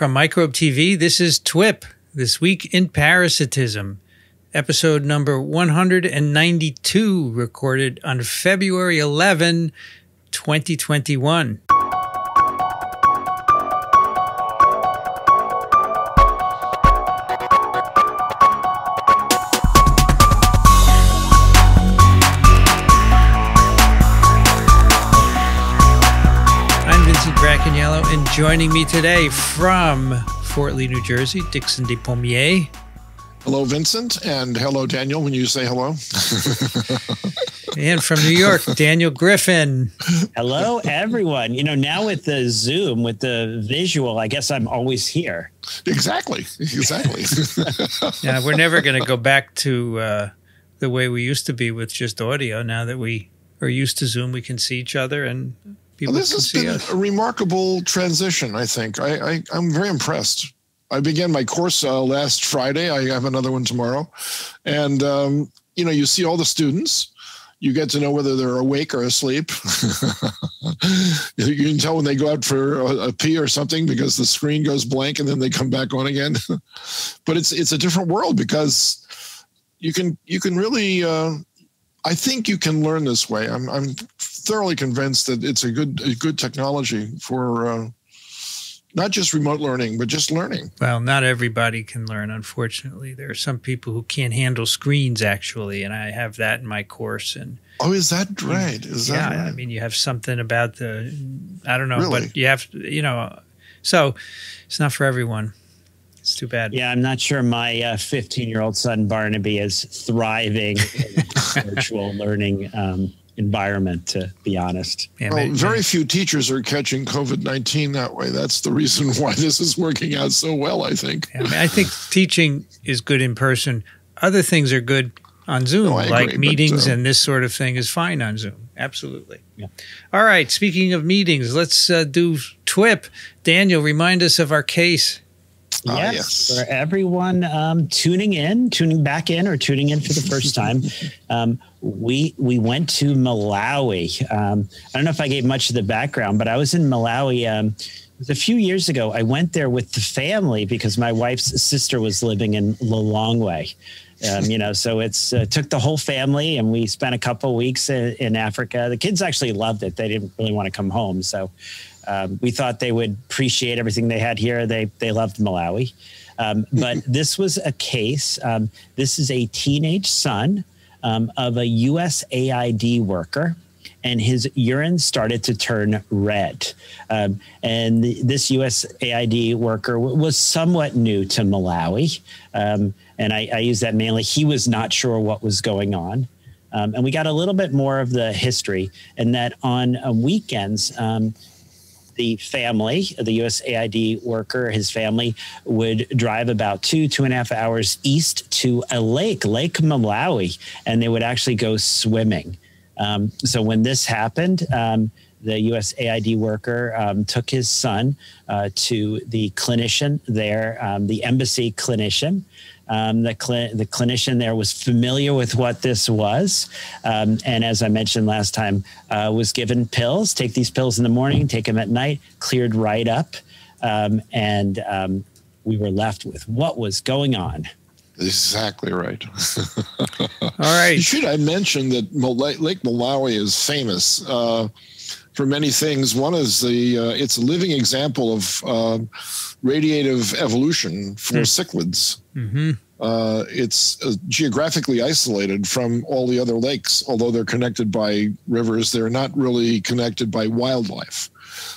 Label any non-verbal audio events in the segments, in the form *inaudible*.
From Microbe TV, this is TWIP, This Week in Parasitism, episode number 192, recorded on February 11, 2021. Joining me today from Fort Lee, New Jersey, Dixon de Despommier. Hello, Vincent, and hello, Daniel, when you say hello. and from New York, *laughs* Daniel Griffin. Hello, everyone. You know, now with the Zoom, with the visual, I guess I'm always here. Exactly. Exactly. *laughs* yeah, we're never going to go back to uh, the way we used to be with just audio. Now that we are used to Zoom, we can see each other and people well, this has been us. a remarkable transition, I think. I, I, I'm very impressed. I began my course uh, last Friday. I have another one tomorrow. And, um, you know, you see all the students. You get to know whether they're awake or asleep. *laughs* you can tell when they go out for a, a pee or something because the screen goes blank and then they come back on again. *laughs* but it's it's a different world because you can you can really uh, I think you can learn this way. I'm I'm thoroughly convinced that it's a good a good technology for uh, not just remote learning, but just learning. Well, not everybody can learn, unfortunately. There are some people who can't handle screens, actually, and I have that in my course. And oh, is that right? Is yeah, that right? I mean, you have something about the, I don't know, Really? but you have, you know, so it's not for everyone. It's too bad. Yeah, I'm not sure my 15 year old son Barnaby is thriving in *laughs* virtual learning um, environment, to be honest. Yeah, Well, but- very few teachers are catching COVID 19 that way. That's the reason *laughs* why this is working out so well, I think. I, mean, I think teaching is good in person. Other things are good on Zoom, No, I like agree, but, meetings uh, and this sort of thing is fine on Zoom. Absolutely. Yeah. All right. Speaking of meetings, let's uh, do TWIP. Daniel, remind us of our case. Ah, yes, yes. for everyone um, tuning in, tuning back in, or tuning in for the first time, um, *laughs* we we went to Malawi. Um, I don't know if I gave much of the background, but I was in Malawi. Um, a few years ago. I went there with the family because my wife's sister was living in Lilongwe. Um, you know, so it's uh, took the whole family, and we spent a couple weeks in, in Africa. The kids actually loved it; they didn't really want to come home, so um, we thought they would appreciate everything they had here. They they loved Malawi, um, but *laughs* this was a case. Um, this is a teenage son um, of a USAID worker. And his urine started to turn red. Um, and the, this USAID worker w- was somewhat new to Malawi. Um, and I, I use that mainly. He was not sure what was going on. Um, and we got a little bit more of the history, and that on uh, weekends, um, the family, the USAID worker, his family would drive about two, two and a half hours east to a lake, Lake Malawi, and they would actually go swimming. Um, so when this happened, um, the USAID worker um, took his son uh, to the clinician there, um, the embassy clinician. Um, the, cli- the clinician there was familiar with what this was. Um, and as I mentioned last time, uh, was given pills. Take these pills in the morning, take them at night, cleared right up. Um, and um, we were left with what was going on. Exactly right. *laughs* All right. Should I mention that Lake Malawi is famous uh, for many things? One is the uh, it's a living example of uh, radiative evolution for cichlids. hmm Uh, it's uh, geographically isolated from all the other lakes, although they're connected by rivers. They're not really connected by wildlife.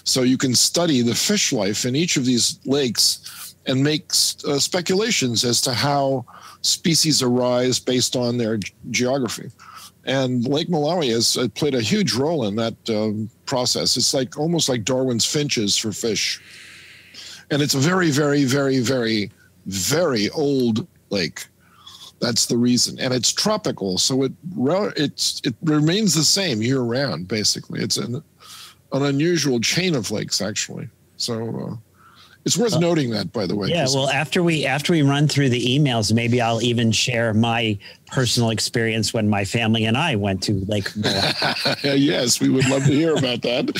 So you can study the fish life in each of these lakes and make uh, speculations as to how species arise based on their geography. And Lake Malawi has uh, played a huge role in that um, process. It's like almost like Darwin's finches for fish. And it's a very, very, very, very, very old lake. That's the reason, and it's tropical, so it it's it remains the same year round. Basically, it's an an unusual chain of lakes actually. So uh, It's worth noting that, by the way. Yeah, well, after we after we run through the emails, maybe I'll even share my personal experience when my family and I went to Lake. *laughs* yes, we would love to hear about that.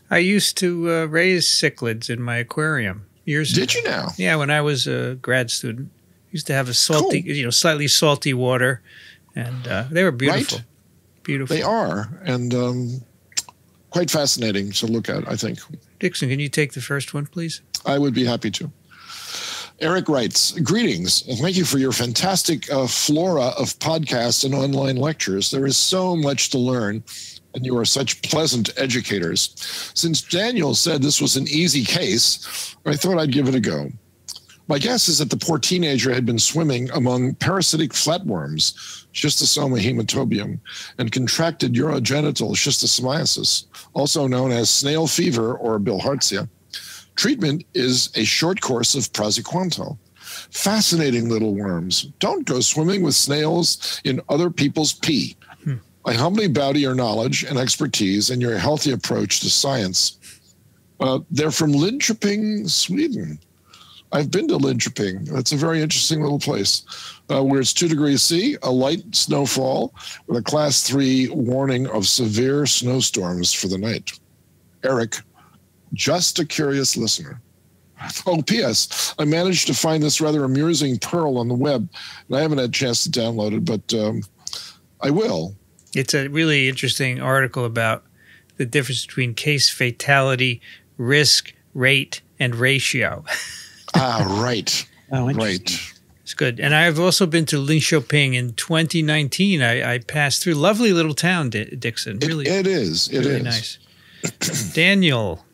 *laughs* I used to uh, raise cichlids in my aquarium years. Did ago. you now? Yeah, when I was a grad student, used to have a salty, cool. you know, slightly salty water, and uh, they were beautiful. Right? Beautiful. They are, and um, quite fascinating to look at. I think. Dixon, can you take the first one, please? I would be happy to. Eric writes, Greetings, and thank you for your fantastic uh, flora of podcasts and online lectures. There is so much to learn, and you are such pleasant educators. Since Daniel said this was an easy case, I thought I'd give it a go. My guess is that the poor teenager had been swimming among parasitic flatworms, Schistosoma hematobium, and contracted urogenital schistosomiasis, also known as snail fever or bilharzia. Treatment is a short course of praziquantel. Fascinating little worms. Don't go swimming with snails in other people's pee. Hmm. I humbly bow to your knowledge and expertise and your healthy approach to science. Uh, they're from Lidköping, Sweden. I've been to Lidköping. That's a very interesting little place uh, where it's two degrees C, a light snowfall, with a class three warning of severe snowstorms for the night. Eric, just a curious listener. Oh, P.S. I managed to find this rather amusing pearl on the web, and I haven't had a chance to download it, but um, I will. It's a really interesting article about the difference between case fatality, risk, rate, and ratio. *laughs* ah, right. *laughs* Oh, right. It's good. And I've also been to Linköping in 2019. I, I passed through lovely little town, D- Dixon. Really, it, it is. It really is. nice. *coughs* Daniel.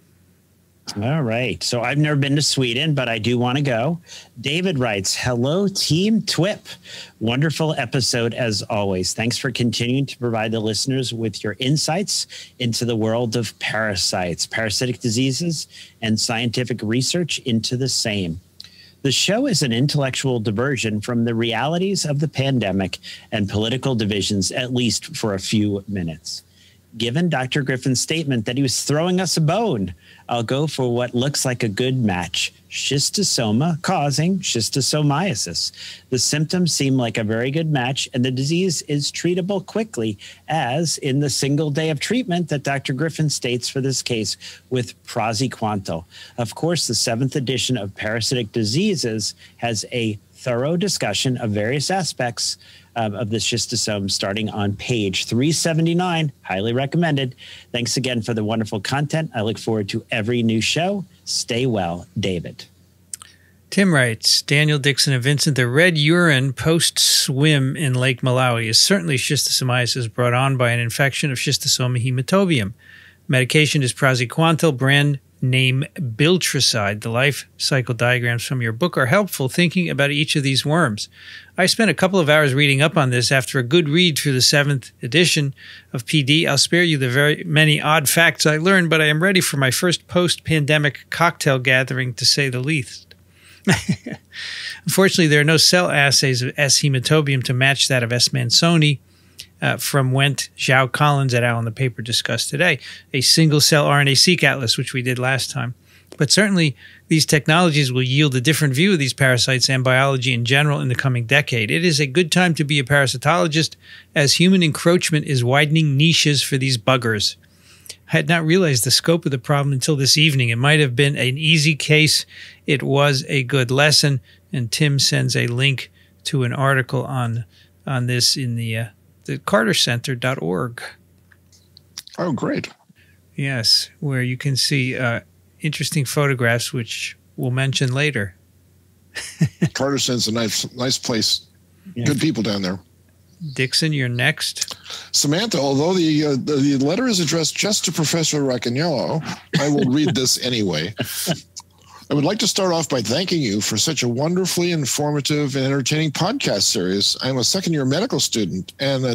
All right. So I've never been to Sweden, but I do want to go. David writes Hello, Team TWIP. Wonderful episode as always. Thanks for continuing to provide the listeners with your insights into the world of parasites, parasitic diseases, and scientific research into the same. The show is an intellectual diversion from the realities of the pandemic and political divisions, at least for a few minutes given Dr. Griffin's statement that he was throwing us a bone, I'll go for what looks like a good match schistosoma causing schistosomiasis. The symptoms seem like a very good match, and the disease is treatable quickly, as in the single day of treatment that Dr. Griffin states for this case with praziquantel. Of course, the seventh edition of Parasitic Diseases has a thorough discussion of various aspects um, of the schistosome starting on page 379. Highly recommended. Thanks again for the wonderful content. I look forward to every new show. Stay well, David. Tim writes Daniel Dixon and Vincent, the red urine post swim in Lake Malawi is certainly schistosomiasis brought on by an infection of schistosoma hematobium. Medication is praziquantel, brand name biltricide. The life cycle diagrams from your book are helpful thinking about each of these worms. I spent a couple of hours reading up on this after a good read through the seventh edition of PD. I'll spare you the very many odd facts I learned, but I am ready for my first post pandemic cocktail gathering, to say the least. *laughs* Unfortunately, there are no cell assays of S. hematobium to match that of S. mansoni uh, from Wendt Zhao Collins et al. in the paper discussed today, a single cell RNA seq atlas, which we did last time. But certainly, these technologies will yield a different view of these parasites and biology in general in the coming decade. It is a good time to be a parasitologist as human encroachment is widening niches for these buggers. I had not realized the scope of the problem until this evening. It might have been an easy case. It was a good lesson. And Tim sends a link to an article on on this in the uh, the cartercenter.org. Oh, great. Yes, where you can see uh, interesting photographs, which we'll mention later. *laughs* Carter Center's a nice, nice place. Yeah. Good people down there. Dixon, you're next. Samantha, although the, uh, the, the letter is addressed just to Professor Racaniello, I will read this anyway. *laughs* I would like to start off by thanking you for such a wonderfully informative and entertaining podcast series. I'm a second year medical student and a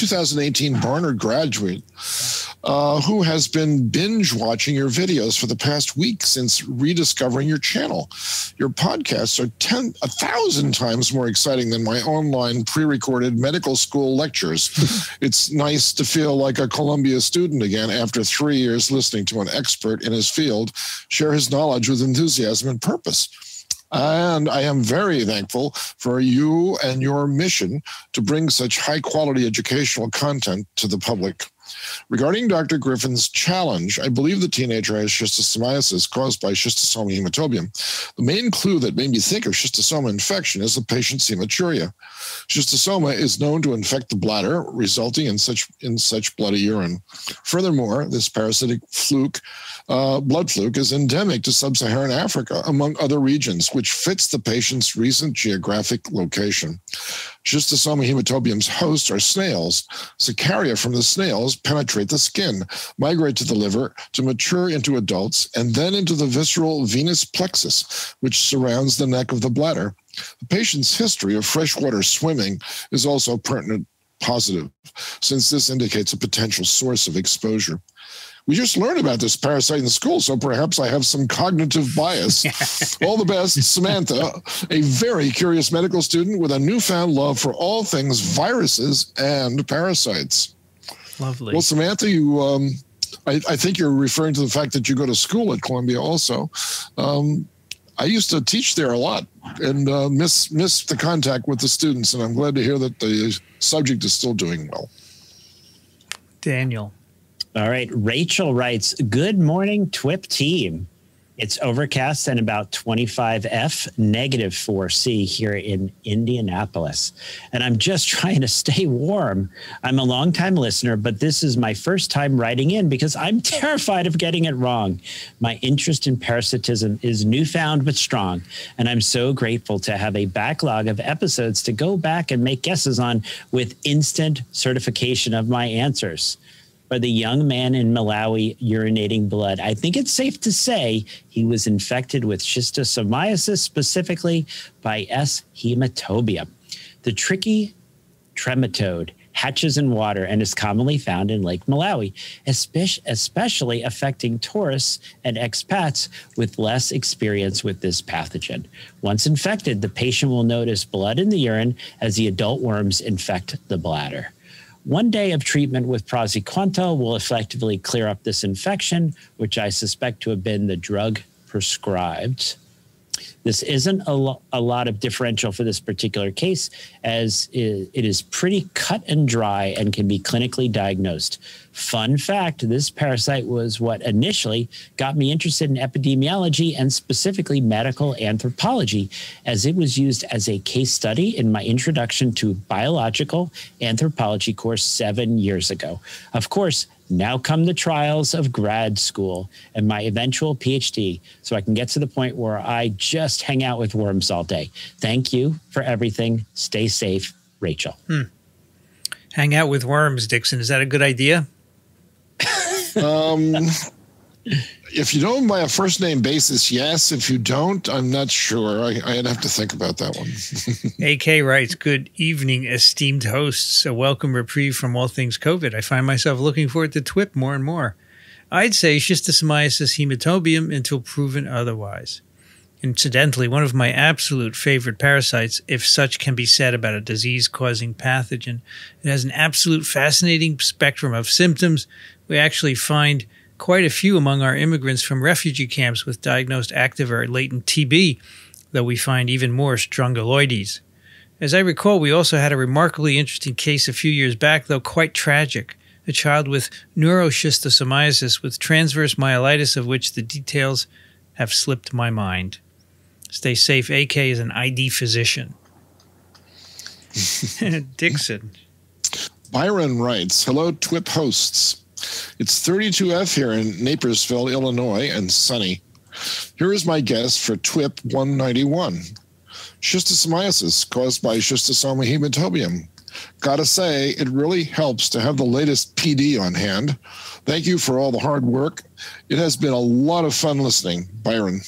2018 Barnard graduate uh, who has been binge watching your videos for the past week since rediscovering your channel. Your podcasts are 10, a thousand times more exciting than my online pre recorded medical school lectures. *laughs* it's nice to feel like a Columbia student again after three years listening to an expert in his field share his knowledge with enthusiasm and purpose. And I am very thankful for you and your mission to bring such high quality educational content to the public. Regarding Dr. Griffin's challenge, I believe the teenager has schistosomiasis caused by schistosoma hematobium. The main clue that made me think of schistosoma infection is the patient's hematuria. Schistosoma is known to infect the bladder, resulting in such in such bloody urine. Furthermore, this parasitic fluke, uh, blood fluke, is endemic to sub-Saharan Africa, among other regions, which fits the patient's recent geographic location. Schistosoma hematobium's hosts are snails. Cercaria from the snails penetrate the skin, migrate to the liver to mature into adults, and then into the visceral venous plexus, which surrounds the neck of the bladder. The patient's history of freshwater swimming is also pertinent positive, since this indicates a potential source of exposure we just learned about this parasite in school, so perhaps I have some cognitive bias. *laughs* all the best, *laughs* Samantha, a very curious medical student with a newfound love for all things viruses and parasites. Lovely. Well, Samantha, you, um, I, I, think you're referring to the fact that you go to school at Columbia also. Um, I used to teach there a lot and uh, miss miss the contact with the students, and I'm glad to hear that the subject is still doing well. Daniel. All right. Rachel writes Good morning, TWIP team. It's overcast and about 25F, negative 4C here in Indianapolis. And I'm just *laughs* trying to stay warm. I'm a longtime listener, but this is my first time writing in because I'm *laughs* terrified of getting it wrong. My interest in parasitism is newfound but strong. And I'm so grateful to have a backlog of episodes to go back and make guesses on with instant certification of my answers or the young man in Malawi urinating blood. I think it's safe to say he was infected with schistosomiasis, specifically by S. hematobium. The tricky trematode hatches in water and is commonly found in Lake Malawi, especially affecting tourists and expats with less experience with this pathogen. Once infected, the patient will notice blood in the urine as the adult worms infect the bladder. One day of treatment with praziquantel will effectively clear up this infection, which I suspect to have been the drug prescribed. This isn't a, lo- a lot of differential for this particular case, as it is pretty cut and dry and can be clinically diagnosed. Fun fact this parasite was what initially got me interested in epidemiology and specifically medical anthropology, as it was used as a case study in my introduction to biological anthropology course seven years ago. Of course, now come the trials of grad school and my eventual PhD, so I can get to the point where I just hang out with worms all day. Thank you for everything. Stay safe, Rachel. Hmm. Hang out with worms, Dixon. Is that a good idea? Um, if you know him by a first name basis, yes. If you don't, I'm not sure. I, would have to think about that one. *laughs* AK writes, Good evening, esteemed hosts. A welcome reprieve from all things COVID. I find myself looking forward to TWIP more and more. I'd say schistosomiasis hematobium until proven otherwise. Incidentally, one of my absolute favorite parasites, if such can be said about a disease causing pathogen. It has an absolute fascinating spectrum of symptoms. We actually find quite a few among our immigrants from refugee camps with diagnosed active or latent TB, though we find even more strongyloides. As I recall, we also had a remarkably interesting case a few years back, though quite tragic. A child with neuroschistosomiasis with transverse myelitis, of which the details have slipped my mind. Stay safe. AK is an ID physician. *laughs* Dixon. Byron writes Hello, TWIP hosts. It's 32F here in Naperville, Illinois, and sunny. Here is my guess for TWIP 191 schistosomiasis caused by schistosoma hematobium. Gotta say, it really helps to have the latest PD on hand. Thank you for all the hard work. It has been a lot of fun listening. Byron.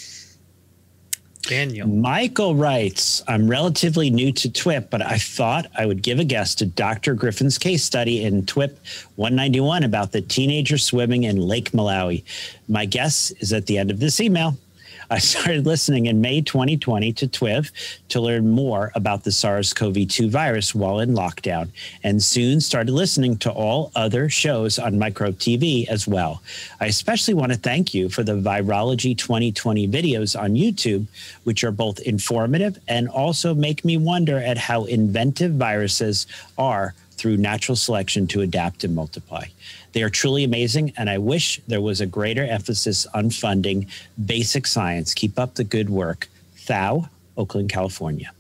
Daniel. Michael writes, I'm relatively new to TWIP, but I thought I would give a guess to Dr. Griffin's case study in TWIP 191 about the teenager swimming in Lake Malawi. My guess is at the end of this email. I started listening in May 2020 to TWIV to learn more about the SARS CoV 2 virus while in lockdown, and soon started listening to all other shows on Microbe TV as well. I especially want to thank you for the Virology 2020 videos on YouTube, which are both informative and also make me wonder at how inventive viruses are through natural selection to adapt and multiply. They are truly amazing, and I wish there was a greater emphasis on funding basic science. Keep up the good work. Thou, Oakland, California.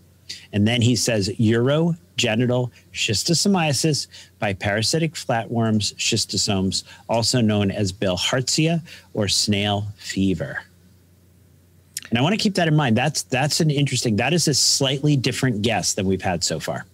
And then he says urogenital schistosomiasis by parasitic flatworms schistosomes, also known as bilharzia or snail fever. And I want to keep that in mind. That's that's an interesting. That is a slightly different guess than we've had so far.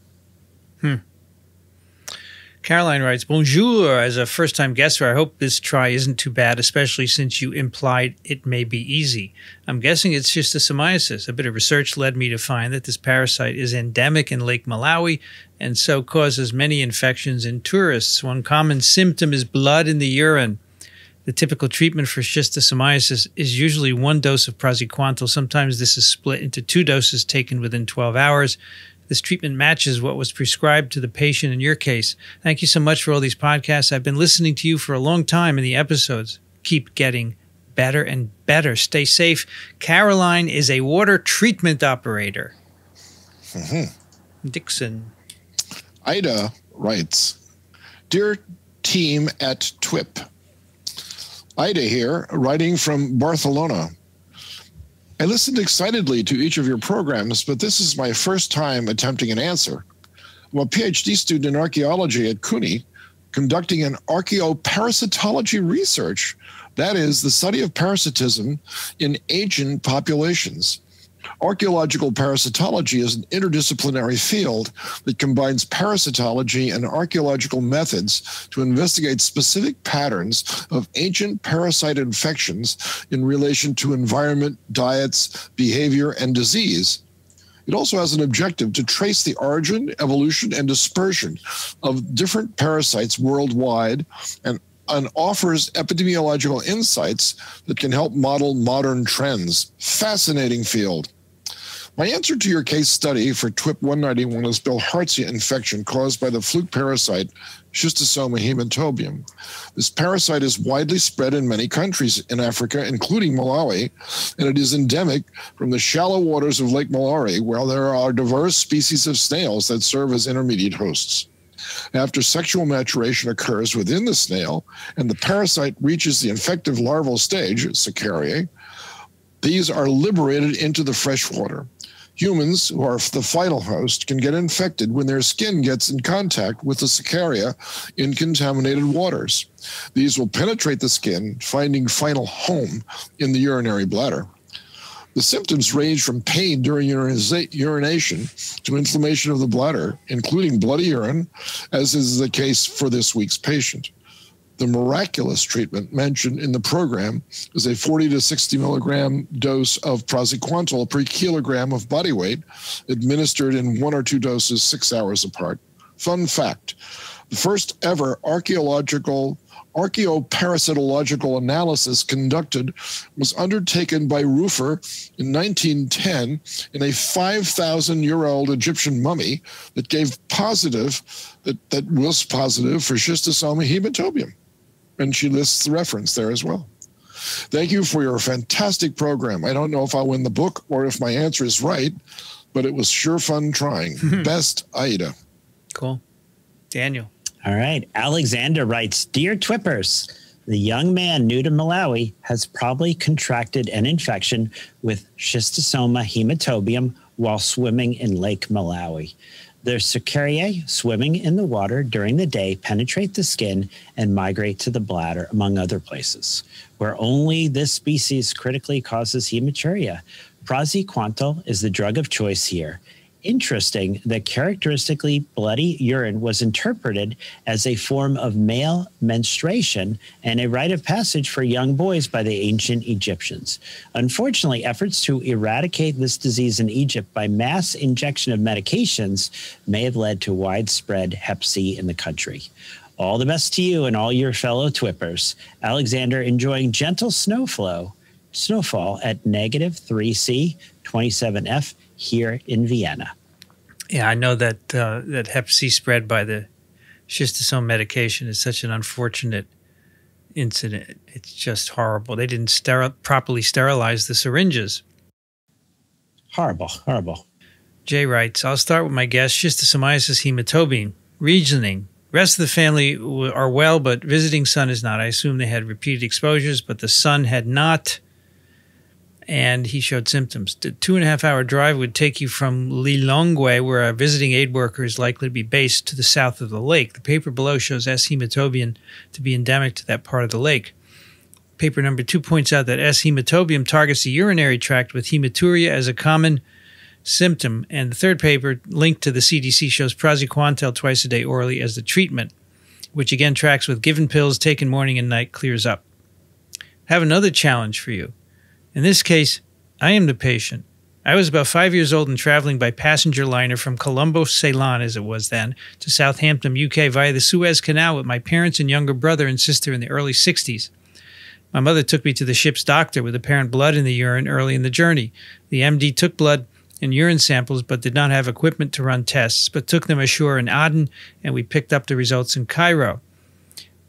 Caroline writes, Bonjour. As a first time guesser, I hope this try isn't too bad, especially since you implied it may be easy. I'm guessing it's just schistosomiasis. A bit of research led me to find that this parasite is endemic in Lake Malawi and so causes many infections in tourists. One common symptom is blood in the urine. The typical treatment for schistosomiasis is usually one dose of praziquantel. Sometimes this is split into two doses taken within 12 hours. This treatment matches what was prescribed to the patient in your case. Thank you so much for all these podcasts. I've been listening to you for a long time in the episodes. Keep getting better and better. Stay safe. Caroline is a water treatment operator. Mm-hmm. Dixon. Ida writes Dear team at TWIP, Ida here, writing from Barcelona. I listened excitedly to each of your programs, but this is my first time attempting an answer. I'm a PhD student in archaeology at CUNY, conducting an archaeoparasitology research. That is, the study of parasitism in ancient populations. Archaeological parasitology is an interdisciplinary field that combines parasitology and archaeological methods to investigate specific patterns of ancient parasite infections in relation to environment, diets, behavior, and disease. It also has an objective to trace the origin, evolution, and dispersion of different parasites worldwide and and offers epidemiological insights that can help model modern trends. Fascinating field. My answer to your case study for TWIP 191 is Bilharzia infection caused by the fluke parasite Schistosoma hematobium. This parasite is widely spread in many countries in Africa, including Malawi, and it is endemic from the shallow waters of Lake Malawi, where there are diverse species of snails that serve as intermediate hosts. After sexual maturation occurs within the snail and the parasite reaches the infective larval stage, Cercariae, these are liberated into the fresh water. Humans, who are the final host, can get infected when their skin gets in contact with the Cercaria in contaminated waters. These will penetrate the skin, finding final home in the urinary bladder. The symptoms range from pain during urination to inflammation of the bladder, including bloody urine, as is the case for this week's patient. The miraculous treatment mentioned in the program is a 40 to 60 milligram dose of praziquantel per kilogram of body weight, administered in one or two doses six hours apart. Fun fact the first ever archaeological archaeoparasitological analysis conducted was undertaken by Ruffer in 1910 in a 5,000 year old Egyptian mummy that gave positive, that, that was positive for schistosoma hematobium and she lists the reference there as well. Thank you for your fantastic program. I don't know if I'll win the book or if my answer is right, but it was sure fun trying. *laughs* Best Aida. Cool. Daniel. All right. Alexander writes Dear Twippers, the young man new to Malawi has probably contracted an infection with schistosoma hematobium while swimming in Lake Malawi. The cercariae swimming in the water during the day penetrate the skin and migrate to the bladder, among other places, where only this species critically causes hematuria. Praziquantel is the drug of choice here. Interesting that characteristically bloody urine was interpreted as a form of male menstruation and a rite of passage for young boys by the ancient Egyptians. Unfortunately, efforts to eradicate this disease in Egypt by mass injection of medications may have led to widespread hep C in the country. All the best to you and all your fellow Twippers. Alexander enjoying gentle snowflow, snowfall at negative 3C, 27F here in Vienna. Yeah, I know that uh, that Hep C spread by the schistosome medication is such an unfortunate incident. It's just horrible. They didn't steri- properly sterilize the syringes. Horrible, horrible. Jay writes, I'll start with my guess, schistosomiasis hematobine, regioning. Rest of the family are well, but visiting son is not. I assume they had repeated exposures, but the son had not and he showed symptoms. The two and a half hour drive would take you from Lilongwe, where a visiting aid worker is likely to be based, to the south of the lake. The paper below shows S. hematobium to be endemic to that part of the lake. Paper number two points out that S. hematobium targets the urinary tract with hematuria as a common symptom. And the third paper, linked to the CDC, shows praziquantel twice a day orally as the treatment, which again tracks with given pills taken morning and night clears up. have another challenge for you. In this case, I am the patient. I was about five years old and traveling by passenger liner from Colombo, Ceylon, as it was then, to Southampton, UK, via the Suez Canal with my parents and younger brother and sister in the early 60s. My mother took me to the ship's doctor with apparent blood in the urine early in the journey. The MD took blood and urine samples but did not have equipment to run tests, but took them ashore in Aden, and we picked up the results in Cairo.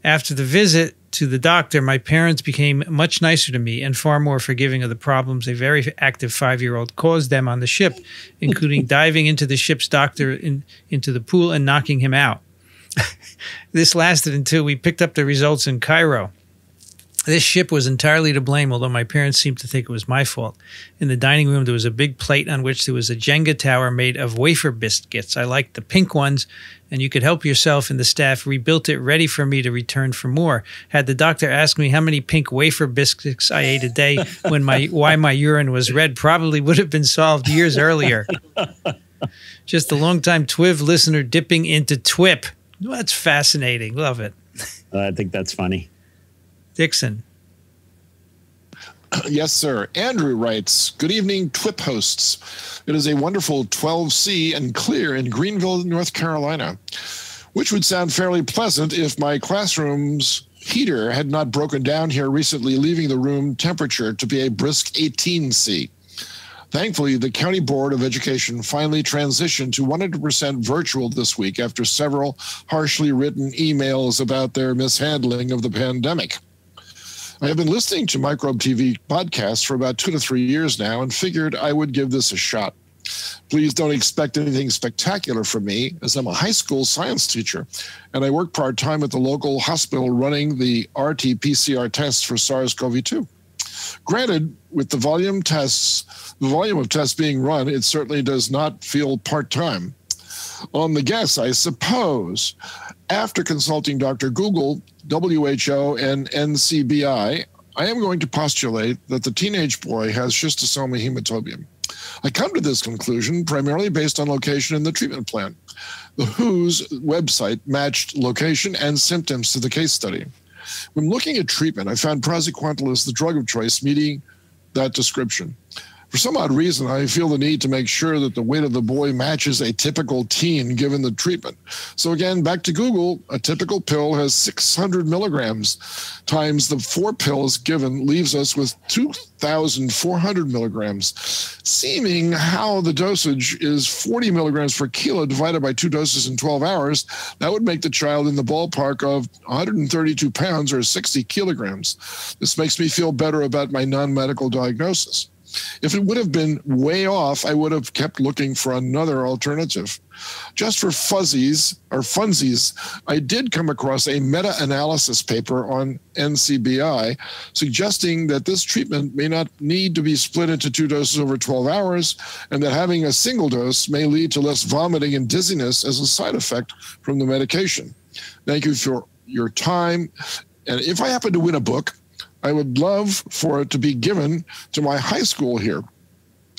After the visit, to the doctor, my parents became much nicer to me and far more forgiving of the problems a very active five year old caused them on the ship, *laughs* including diving into the ship's doctor in, into the pool and knocking him out. *laughs* this lasted until we picked up the results in Cairo. This ship was entirely to blame, although my parents seemed to think it was my fault. In the dining room, there was a big plate on which there was a Jenga tower made of wafer biscuits. I liked the pink ones, and you could help yourself, and the staff rebuilt it ready for me to return for more. Had the doctor asked me how many pink wafer biscuits I ate a day when my why my urine was red, probably would have been solved years earlier. Just a long time Twiv listener dipping into TWIP. That's fascinating. Love it. I think that's funny. Dixon. *clears throat* Yes, sir. Andrew writes Good evening, TWIP hosts. It is a wonderful 12C and clear in Greenville, North Carolina, which would sound fairly pleasant if my classroom's heater had not broken down here recently, leaving the room temperature to be a brisk 18C. Thankfully, the County Board of Education finally transitioned to 100% virtual this week after several harshly written emails about their mishandling of the pandemic. I have been listening to Microbe TV podcasts for about two to three years now and figured I would give this a shot. Please don't expect anything spectacular from me, as I'm a high school science teacher and I work part time at the local hospital running the RT PCR tests for SARS CoV 2. Granted, with the volume tests, the volume of tests being run, it certainly does not feel part time. On the guess, I suppose, after consulting Dr. Google, WHO, and NCBI, I am going to postulate that the teenage boy has schistosoma hematobium. I come to this conclusion primarily based on location in the treatment plan. The WHO's website matched location and symptoms to the case study. When looking at treatment, I found praziquantel as the drug of choice, meeting that description for some odd reason, I feel the need to make sure that the weight of the boy matches a typical teen given the treatment. So, again, back to Google, a typical pill has 600 milligrams times the four pills given leaves us with 2,400 milligrams, seeming how the dosage is 40 milligrams per kilo divided by two doses in 12 hours. That would make the child in the ballpark of 132 pounds or 60 kilograms. This makes me feel better about my non medical diagnosis. If it would have been way off, I would have kept looking for another alternative. Just for fuzzies or funsies, I did come across a meta analysis paper on NCBI suggesting that this treatment may not need to be split into two doses over 12 hours and that having a single dose may lead to less vomiting and dizziness as a side effect from the medication. Thank you for your time. And if I happen to win a book, I would love for it to be given to my high school here.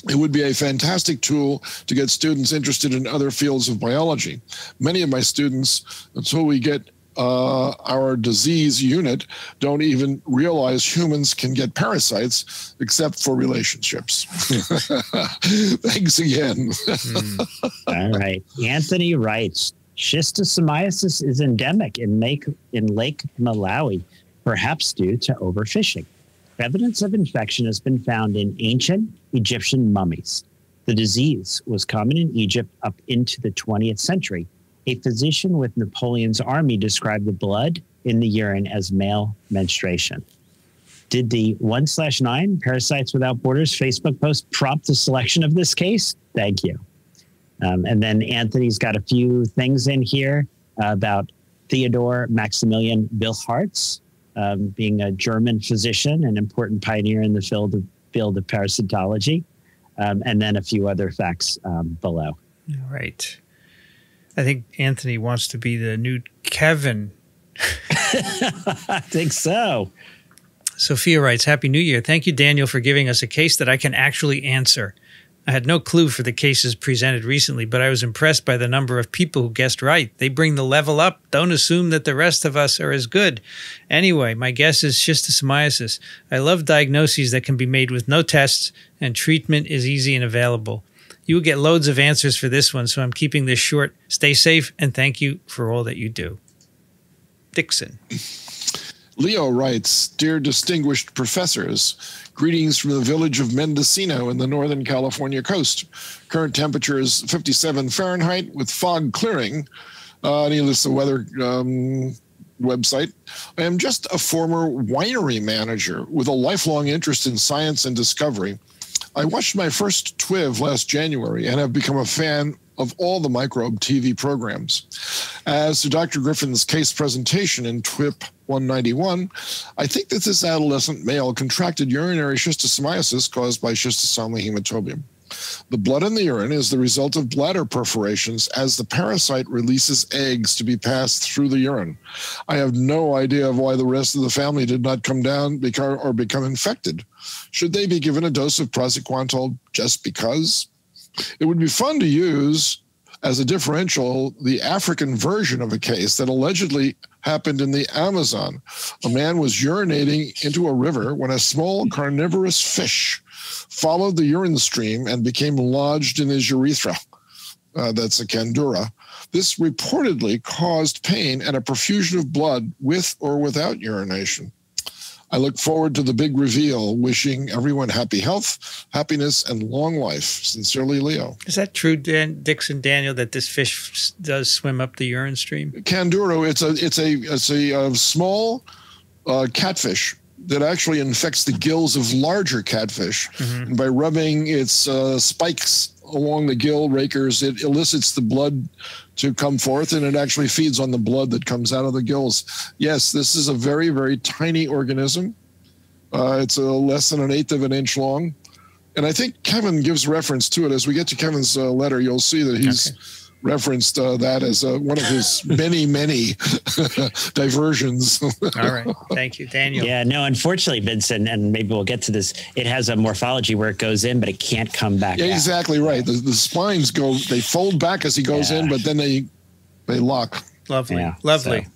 It would be a fantastic tool to get students interested in other fields of biology. Many of my students, until we get uh, our disease unit don't even realize humans can get parasites except for relationships. *laughs* Thanks again. mm. All right. Anthony writes schistosomiasis is endemic in Lake, in Lake Malawi, perhaps due to overfishing. Evidence of infection has been found in ancient Egyptian mummies. The disease was common in Egypt up into the 20th century a physician with Napoleon's army described the blood in the urine as male menstruation. Did the one slash nine Parasites Without Borders Facebook post prompt the selection of this case? Thank you. Um, and then Anthony's got a few things in here about Theodore Maximilian Bilharz, um, being a German physician, an important pioneer in the field of, field of parasitology, um, and then a few other facts um, below. Right. I think Anthony wants to be the new Kevin. *laughs* I think so. Sophia writes, Happy New Year. Thank you, Daniel, for giving us a case that I can actually answer. I had no clue for the cases presented recently, but I was impressed by the number of people who guessed right. They bring the level up. Don't assume that the rest of us are as good. Anyway, my guess is schistosomiasis. I love diagnoses that can be made with no tests, and treatment is easy and available. You will get loads of answers for this one, so I'm keeping this short. Stay safe and thank you for all that you do. Dixon. Leo writes Dear distinguished professors, greetings from the village of Mendocino in the northern California coast. Current temperature is 57 Fahrenheit with fog clearing. Uh, and he lists the weather um, website. I am just a former winery manager with a lifelong interest in science and discovery. I watched my first TWIV last January and have become a fan of all the microbe TV programs. As to Dr. Griffin's case presentation in TWIP 191, I think that this adolescent male contracted urinary schistosomiasis caused by schistosoma hematobium. The blood in the urine is the result of bladder perforations as the parasite releases eggs to be passed through the urine. I have no idea of why the rest of the family did not come down or become infected. Should they be given a dose of praziquantel just because? It would be fun to use as a differential the African version of a case that allegedly happened in the Amazon. A man was urinating into a river when a small carnivorous fish followed the urine stream and became lodged in his urethra. Uh, that's a Candiru. This reportedly caused pain and a profusion of blood with or without urination. I look forward to the big reveal, wishing everyone happy health, happiness, and long life. Sincerely, Leo. Is that true, Dan, Dixon Daniel, that this fish does swim up the urine stream? Candiru, it's a it's a it's a, a uh, small uh, catfish that actually infects the gills of larger catfish. Mm-hmm. And by rubbing its uh, spikes along the gill rakers, it elicits the blood to come forth and it actually feeds on the blood that comes out of the gills. Yes, this is a very, very tiny organism. Uh, it's a less than an eighth of an inch long. And I think Kevin gives reference to it. As we get to Kevin's uh, letter, you'll see that he's. Okay referenced uh, that as uh, one of his *laughs* many, many *laughs* diversions. All right. Thank you, Daniel. Yeah, no, unfortunately, Vincent, and maybe we'll get to this, it has a morphology where it goes in, but it can't come back. Yeah, exactly right. The, the spines go, they fold back as he goes yeah. in, but then they, they lock. Lovely. Yeah, Lovely. So.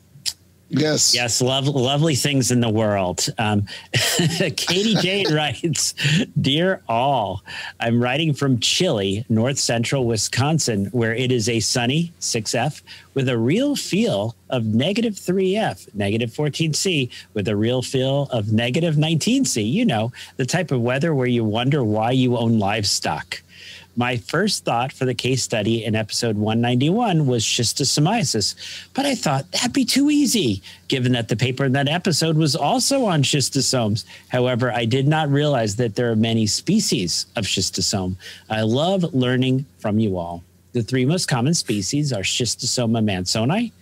Yes. Yes. Love, lovely things in the world. Um, *laughs* Katie Jane *laughs* writes Dear all, I'm writing from Chili, north central Wisconsin, where it is a sunny 6F with a real feel of negative 3F, negative 14C, with a real feel of negative 19C. You know, the type of weather where you wonder why you own livestock. My first thought for the case study in episode 191 was schistosomiasis, but I thought that'd be too easy, given that the paper in that episode was also on schistosomes. However, I did not realize that there are many species of schistosome. I love learning from you all. The three most common species are Schistosoma mansoni,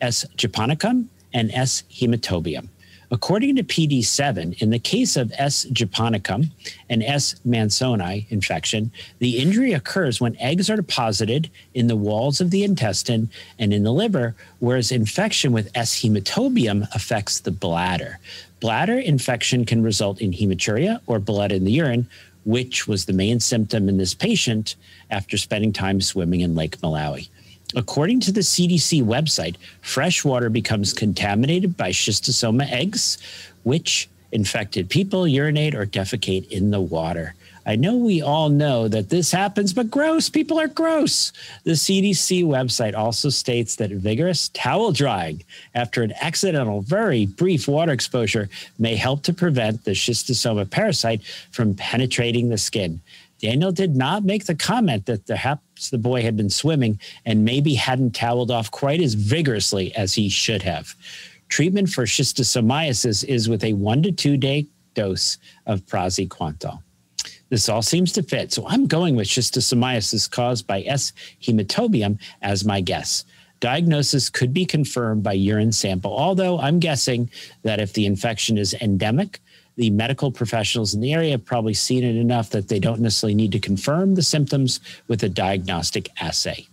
S. japonicum, and S. hematobium. According to PD7, in the case of S. japonicum and S. mansoni infection, the injury occurs when eggs are deposited in the walls of the intestine and in the liver, whereas infection with S. hematobium affects the bladder. Bladder infection can result in hematuria or blood in the urine, which was the main symptom in this patient after spending time swimming in Lake Malawi. According to the CDC website, fresh water becomes contaminated by schistosoma eggs, which infected people urinate or defecate in the water. I know we all know that this happens, but gross. People are gross. The CDC website also states that vigorous towel drying after an accidental, very brief water exposure may help to prevent the schistosoma parasite from penetrating the skin. Daniel did not make the comment that perhaps the boy had been swimming and maybe hadn't toweled off quite as vigorously as he should have. Treatment for schistosomiasis is with a one to two day dose of praziquantel. This all seems to fit. So I'm going with schistosomiasis caused by S. hematobium as my guess. Diagnosis could be confirmed by urine sample, although I'm guessing that if the infection is endemic, the medical professionals in the area have probably seen it enough that they don't necessarily need to confirm the symptoms with a diagnostic assay.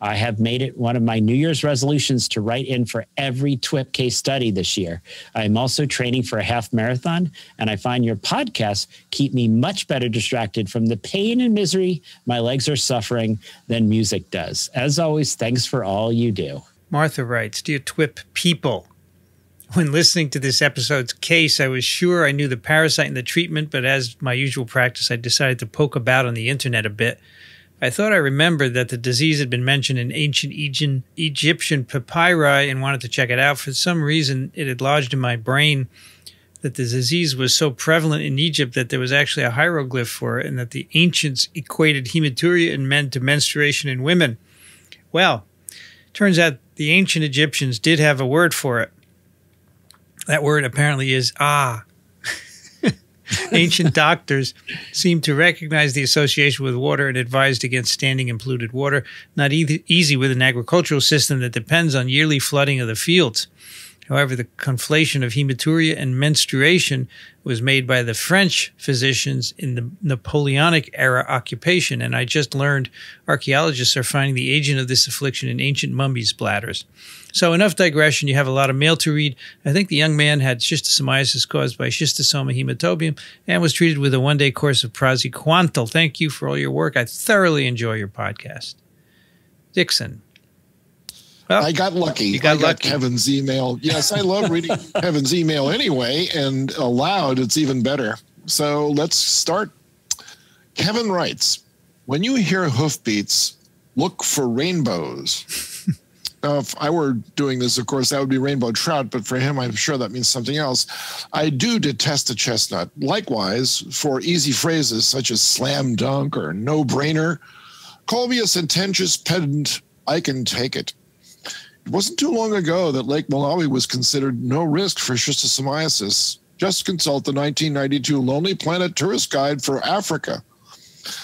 I have made it one of my New Year's resolutions to write in for every TWIP case study this year. I'm also training for a half marathon, and I find your podcasts keep me much better distracted from the pain and misery my legs are suffering than music does. As always, thanks for all you do. Martha writes Dear TWIP people, when listening to this episode's case, I was sure I knew the parasite and the treatment, but as my usual practice, I decided to poke about on the internet a bit. I thought I remembered that the disease had been mentioned in ancient Egyptian papyri and wanted to check it out. For some reason, it had lodged in my brain that the disease was so prevalent in Egypt that there was actually a hieroglyph for it and that the ancients equated hematuria in men to menstruation in women. Well, turns out the ancient Egyptians did have a word for it. That word apparently is ah. *laughs* Ancient doctors seemed to recognize the association with water and advised against standing in polluted water, not e- easy with an agricultural system that depends on yearly flooding of the fields. However, the conflation of hematuria and menstruation was made by the French physicians in the Napoleonic era occupation, and I just learned archaeologists are finding the agent of this affliction in ancient mummies' bladders. So, enough digression. You have a lot of mail to read. I think the young man had schistosomiasis caused by schistosoma hematobium and was treated with a one day course of praziquantel. Thank you for all your work. I thoroughly enjoy your podcast. Dixon. Well, I got lucky. You got, I got lucky. Kevin's email. Yes, I love reading *laughs* Kevin's email anyway, and aloud, it's even better. So let's start. Kevin writes When you hear hoofbeats, look for rainbows. *laughs* Now, if I were doing this, of course, that would be rainbow trout, but for him, I'm sure that means something else. I do detest a chestnut. Likewise, for easy phrases such as slam dunk or no brainer, call me a sententious pedant. I can take it. It wasn't too long ago that Lake Malawi was considered no risk for schistosomiasis. Just consult the 1992 Lonely Planet Tourist Guide for Africa.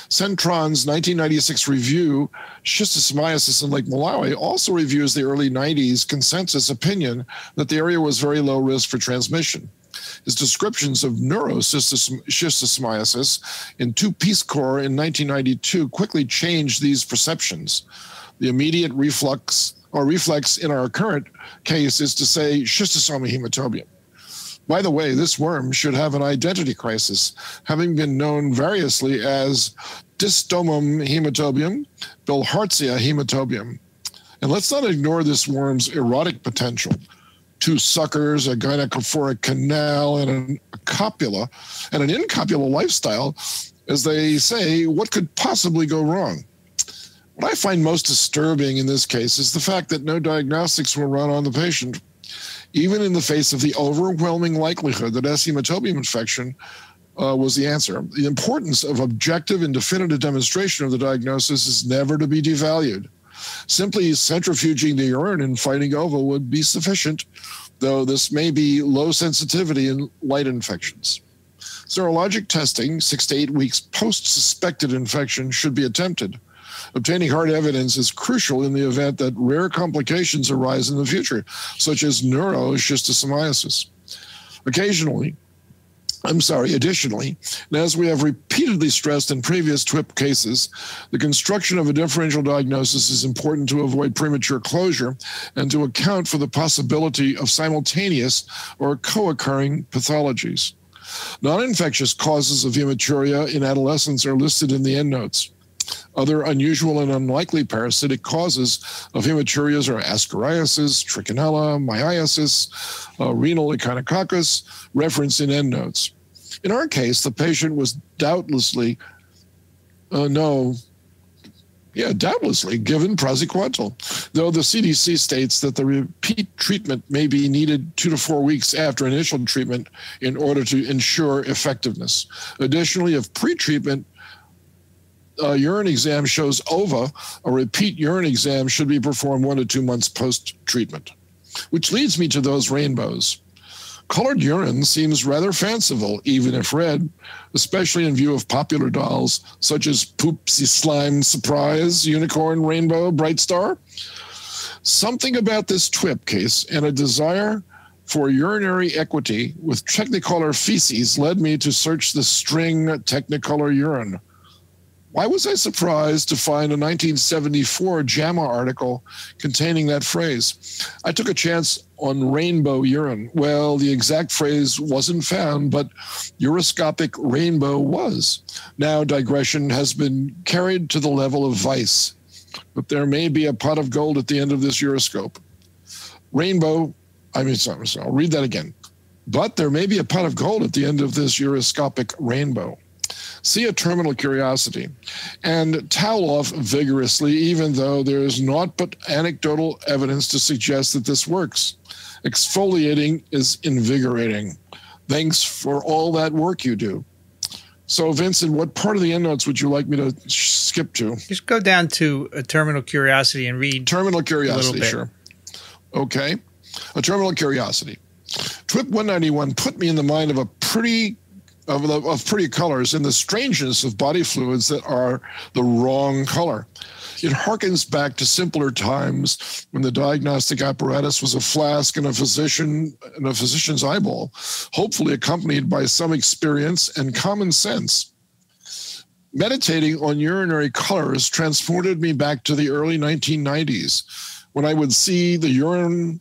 Centron's 1996 review, Schistosomiasis in Lake Malawi, also reviews the early 90s consensus opinion that the area was very low risk for transmission. His descriptions of neuroschistosomiasis in two Peace Corps in 1992 quickly changed these perceptions. The immediate reflux or reflex in our current case is to say schistosoma hematobium. By the way, this worm should have an identity crisis, having been known variously as Distomum hematobium, Bilharzia hematobium. And let's not ignore this worm's erotic potential. Two suckers, a gynecophoric canal, and a copula, and an incopula lifestyle. As they say, what could possibly go wrong? What I find most disturbing in this case is the fact that no diagnostics were run on the patient even in the face of the overwhelming likelihood that S. hematobium infection uh, was the answer. The importance of objective and definitive demonstration of the diagnosis is never to be devalued. Simply centrifuging the urine and fighting ova would be sufficient, though this may be low sensitivity in light infections. Serologic testing, six to eight weeks post suspected infection, should be attempted obtaining hard evidence is crucial in the event that rare complications arise in the future, such as neuroschistosomiasis. Occasionally, I'm sorry, additionally, and as we have repeatedly stressed in previous TWIP cases, the construction of a differential diagnosis is important to avoid premature closure and to account for the possibility of simultaneous or co occurring pathologies. Non infectious causes of hematuria in adolescents are listed in the endnotes. Other unusual and unlikely parasitic causes of hematurias are ascariasis, trichinella, myiasis, uh, renal echinococcus, referenced in endnotes. In our case, the patient was doubtlessly, uh, no, yeah, doubtlessly given praziquantel, though the CDC states that the repeat treatment may be needed two to four weeks after initial treatment in order to ensure effectiveness. Additionally, if pre-treatment uh, urine exam shows OVA, a repeat urine exam should be performed one to two months post-treatment. Which leads me to those rainbows. Colored urine seems rather fanciful, even if red, especially in view of popular dolls such as Poopsie Slime Surprise, Unicorn, Rainbow, Bright Star. Something about this TWIP case and a desire for urinary equity with Technicolor feces led me to search the string Technicolor urine. Why was I surprised to find a 1974 JAMA article containing that phrase? I took a chance on rainbow urine. Well, the exact phrase wasn't found, but uroscopic rainbow was. Now, digression has been carried to the level of vice, but there may be a pot of gold at the end of this uroscope. Rainbow, I mean, sorry, sorry, I'll read that again. But there may be a pot of gold at the end of this uroscopic rainbow see a terminal curiosity and towel off vigorously, even though there is naught but anecdotal evidence to suggest that this works. Exfoliating is invigorating. Thanks for all that work you do. So, Vincent, what part of the endnotes would you like me to skip to? Just go down to a terminal curiosity and read. Terminal curiosity, sure. Okay. A terminal curiosity. TWIP 191 put me in the mind of a pretty of, of pretty colors and the strangeness of body fluids that are the wrong color. It harkens back to simpler times when the diagnostic apparatus was a flask and a physician and a physician's eyeball, hopefully accompanied by some experience and common sense. Meditating on urinary colors transported me back to the early 1990s when I would see the urine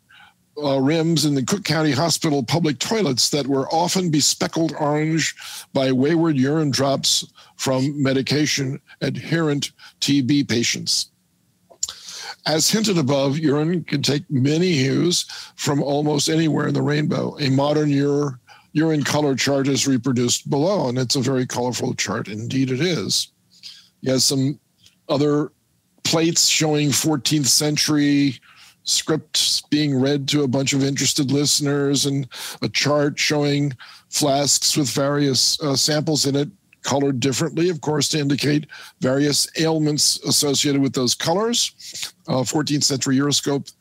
uh, rims in the Cook County Hospital public toilets that were often bespeckled orange by wayward urine drops from medication adherent TB patients. As hinted above, urine can take many hues from almost anywhere in the rainbow. A modern ur- urine color chart is reproduced below, and it's a very colorful chart. Indeed, it is. You have some other plates showing 14th century scripts being read to a bunch of interested listeners and a chart showing flasks with various uh, samples in it colored differently, of course, to indicate various ailments associated with those colors. Uh, 14th century Uroscope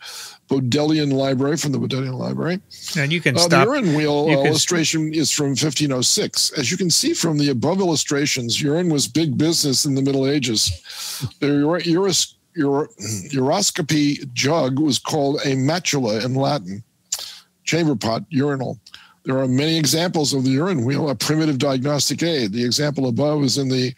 Bodleian Library from the Bodleian Library. And you can uh, stop. The urine wheel illustration is from 1506. As you can see from the above illustrations, urine was big business in the Middle Ages. The ur- uros- ur- uroscopy jug was called a matula in Latin. Chamber pot, urinal. There are many examples of the urine wheel, a primitive diagnostic aid. The example above is in the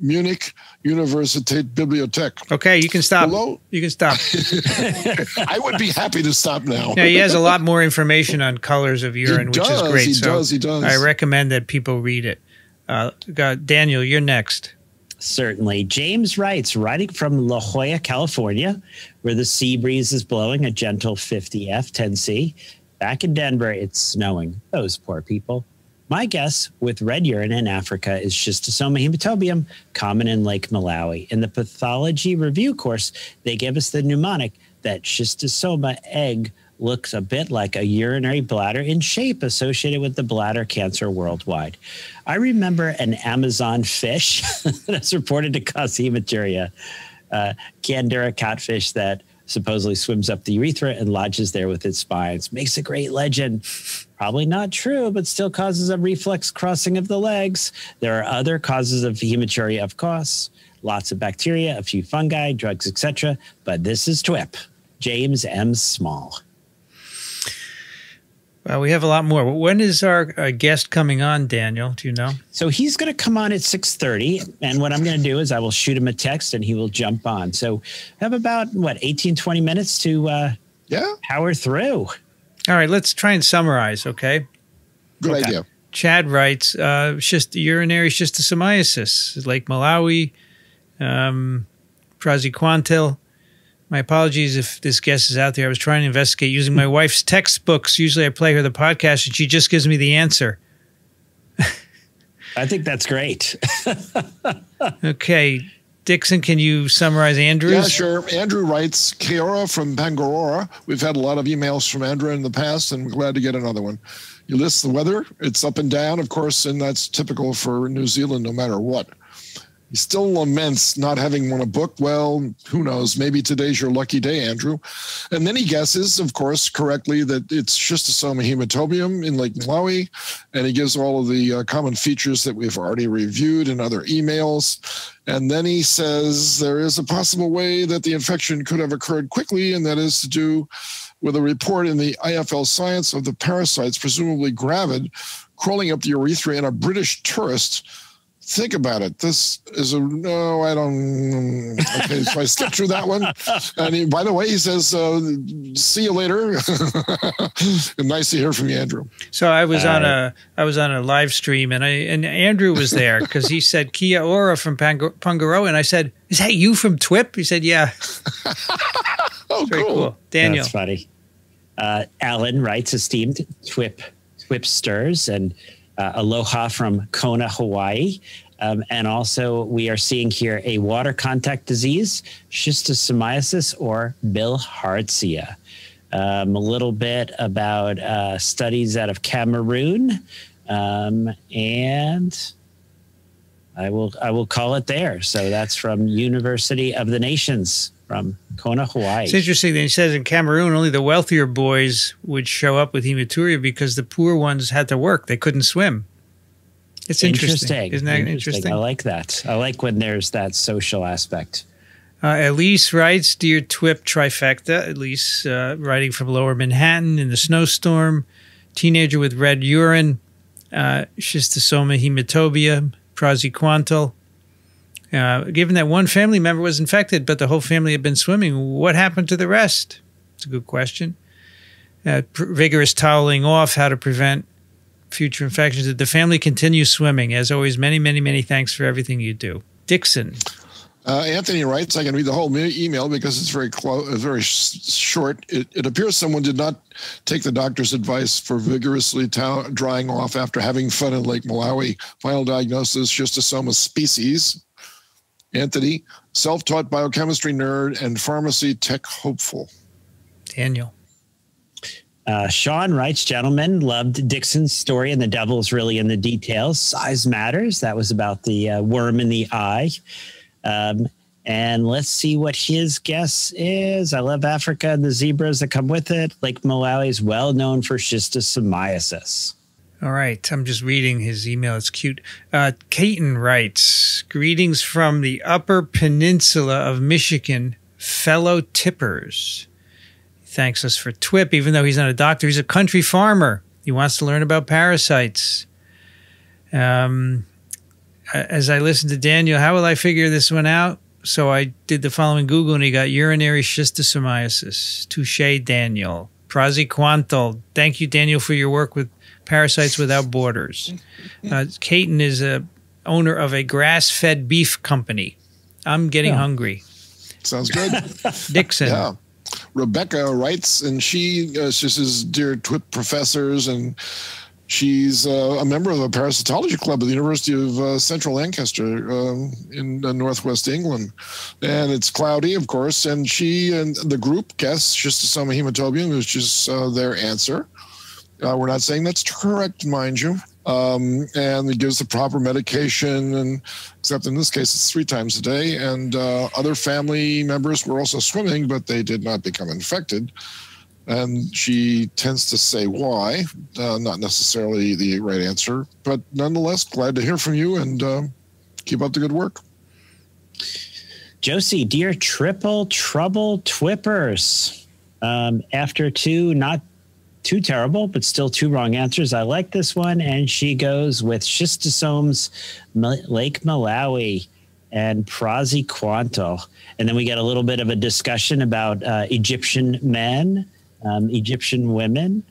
Munich Universität Bibliothek. Okay, you can stop. Below- You can stop. *laughs* I would be happy to stop now. Yeah, he has a lot more information on colors of urine, which is great. he so does, he does. I recommend that people read it. Uh, God, Daniel, you're next. Certainly. James writes, writing from La Jolla, California, where the sea breeze is blowing a gentle 50 F 10C. Back in Denver, it's snowing. Those poor people. My guess with red urine in Africa is schistosoma hematobium, common in Lake Malawi. In the pathology review course, they give us the mnemonic that schistosoma egg looks a bit like a urinary bladder in shape associated with the bladder cancer worldwide. I remember an Amazon fish *laughs* that's reported to cause hematuria, uh, Candiru catfish that supposedly swims up the urethra and lodges there with its spines. Makes a great legend. Probably not true, but still causes a reflex crossing of the legs. There are other causes of hematuria, of course. Lots of bacteria, a few fungi, drugs, etc. But this is TWIP. James M. Small. Well, we have a lot more. When is our uh, guest coming on, Daniel? Do you know? So he's going to come on at 6:30 and what I'm going to do is I will shoot him a text and he will jump on. So have about what 18 20 minutes to uh Yeah, power through. All right, let's try and summarize, okay? good Okay. idea. Chad writes, uh, schist- urinary schistosomiasis, Lake Malawi, um, praziquantel. My apologies if this guest is out there. I was trying to investigate using my wife's textbooks. Usually I play her the podcast and she just gives me the answer. I think that's great. *laughs* okay. Dixon, can you summarize Andrew's? Yeah, sure. Andrew writes, Kia ora from Bangarora. We've had a lot of emails from Andrew in the past, and I'm glad to get another one. You list the weather. It's up and down, of course, and that's typical for New Zealand no matter what. He still laments not having won a book. Well, who knows? Maybe today's your lucky day, Andrew. And then he guesses, of course, correctly that it's schistosoma hematobium in Lake Malawi. And he gives all of the uh, common features that we've already reviewed in other emails. And then he says there is a possible way that the infection could have occurred quickly, and that is to do with a report in the IFL Science of the parasites, presumably gravid, crawling up the urethra in a British tourist think about it. This is a no. I don't. Okay, so I skipped through that one. And he, by the way, he says, uh, "See you later." *laughs* nice to hear from you, Andrew. So I was uh, on a I was on a live stream, and I and Andrew was there because he said Kia ora from Pangaro, and I said, "Is that you from TWIP?" He said, "Yeah." *laughs* oh, cool. cool. Daniel, that's funny. Uh, Alan writes, esteemed TWIP TWIPsters, and uh, aloha from Kona, Hawaii. Um, and also, we are seeing here a water contact disease, schistosomiasis or bilharzia. Um, a little bit about uh, studies out of Cameroon, um, and I will I will call it there. So that's from University of the Nations from Kona, Hawaii. It's interesting that he says in Cameroon only the wealthier boys would show up with hematuria because the poor ones had to work; they couldn't swim. It's interesting. interesting. Isn't that interesting. interesting? I like that. I like when there's that social aspect. Uh, Elise writes, Dear TWIP trifecta, Elise uh, writing from lower Manhattan in the snowstorm, teenager with red urine, uh, schistosoma hematobia, praziquantel. Uh, given that one family member was infected, but the whole family had been swimming, what happened to the rest? It's a good question. Uh, vigorous toweling off, how to prevent future infections. Did the family continue swimming? As always, many, many, many thanks for everything you do. Dixon. Uh, Anthony writes, I can read the whole email because it's very close, very sh- short. It, it, appears someone did not take the doctor's advice for vigorously drying off after having fun in Lake Malawi. Final diagnosis, schistosoma species. Anthony, self-taught biochemistry nerd and pharmacy tech hopeful. Daniel. Uh, Sean writes, gentlemen, loved Dixon's story, and the devil's really in the details. Size matters. That was about the uh, worm in the eye. Um, and let's see what his guess is. I love Africa and the zebras that come with it. Lake Malawi is well known for schistosomiasis. All right. I'm just reading his email. It's cute. Uh, Caton writes Greetings from the Upper Peninsula of Michigan, fellow twippers thanks us for TWIP, even though he's not a doctor. He's a country farmer. He wants to learn about parasites. Um, as I listened to Daniel, how will I figure this one out? So I did the following Google and he got urinary schistosomiasis. Touche, Daniel. Praziquantel. Thank you, Daniel, for your work with Parasites Without Borders. Uh, Caton is a owner of a grass-fed beef company. I'm getting yeah. hungry. Sounds good. *laughs* Dixon. Yeah. Rebecca writes, and she uh, she says, "Dear TWIP professors," and she's uh, a member of the parasitology club at the University of uh, Central Lancaster um, in uh, northwest England, and it's cloudy, of course. And she and the group guess schistosoma hematobium, which is uh, their answer. Uh, we're not saying that's correct, mind you um, and it gives the proper medication. And except in this case, it's three times a day. And uh, other family members were also swimming, but they did not become infected. And she tends to say why, uh, not necessarily the right answer, but nonetheless, glad to hear from you and uh, keep up the good work. Josie, dear triple trouble twippers. Um, after two not too terrible, but still two wrong answers. I like this one. And she goes with schistosomes, Lake Malawi, and praziquantel. And then we get a little bit of a discussion about uh, Egyptian men, um, Egyptian women.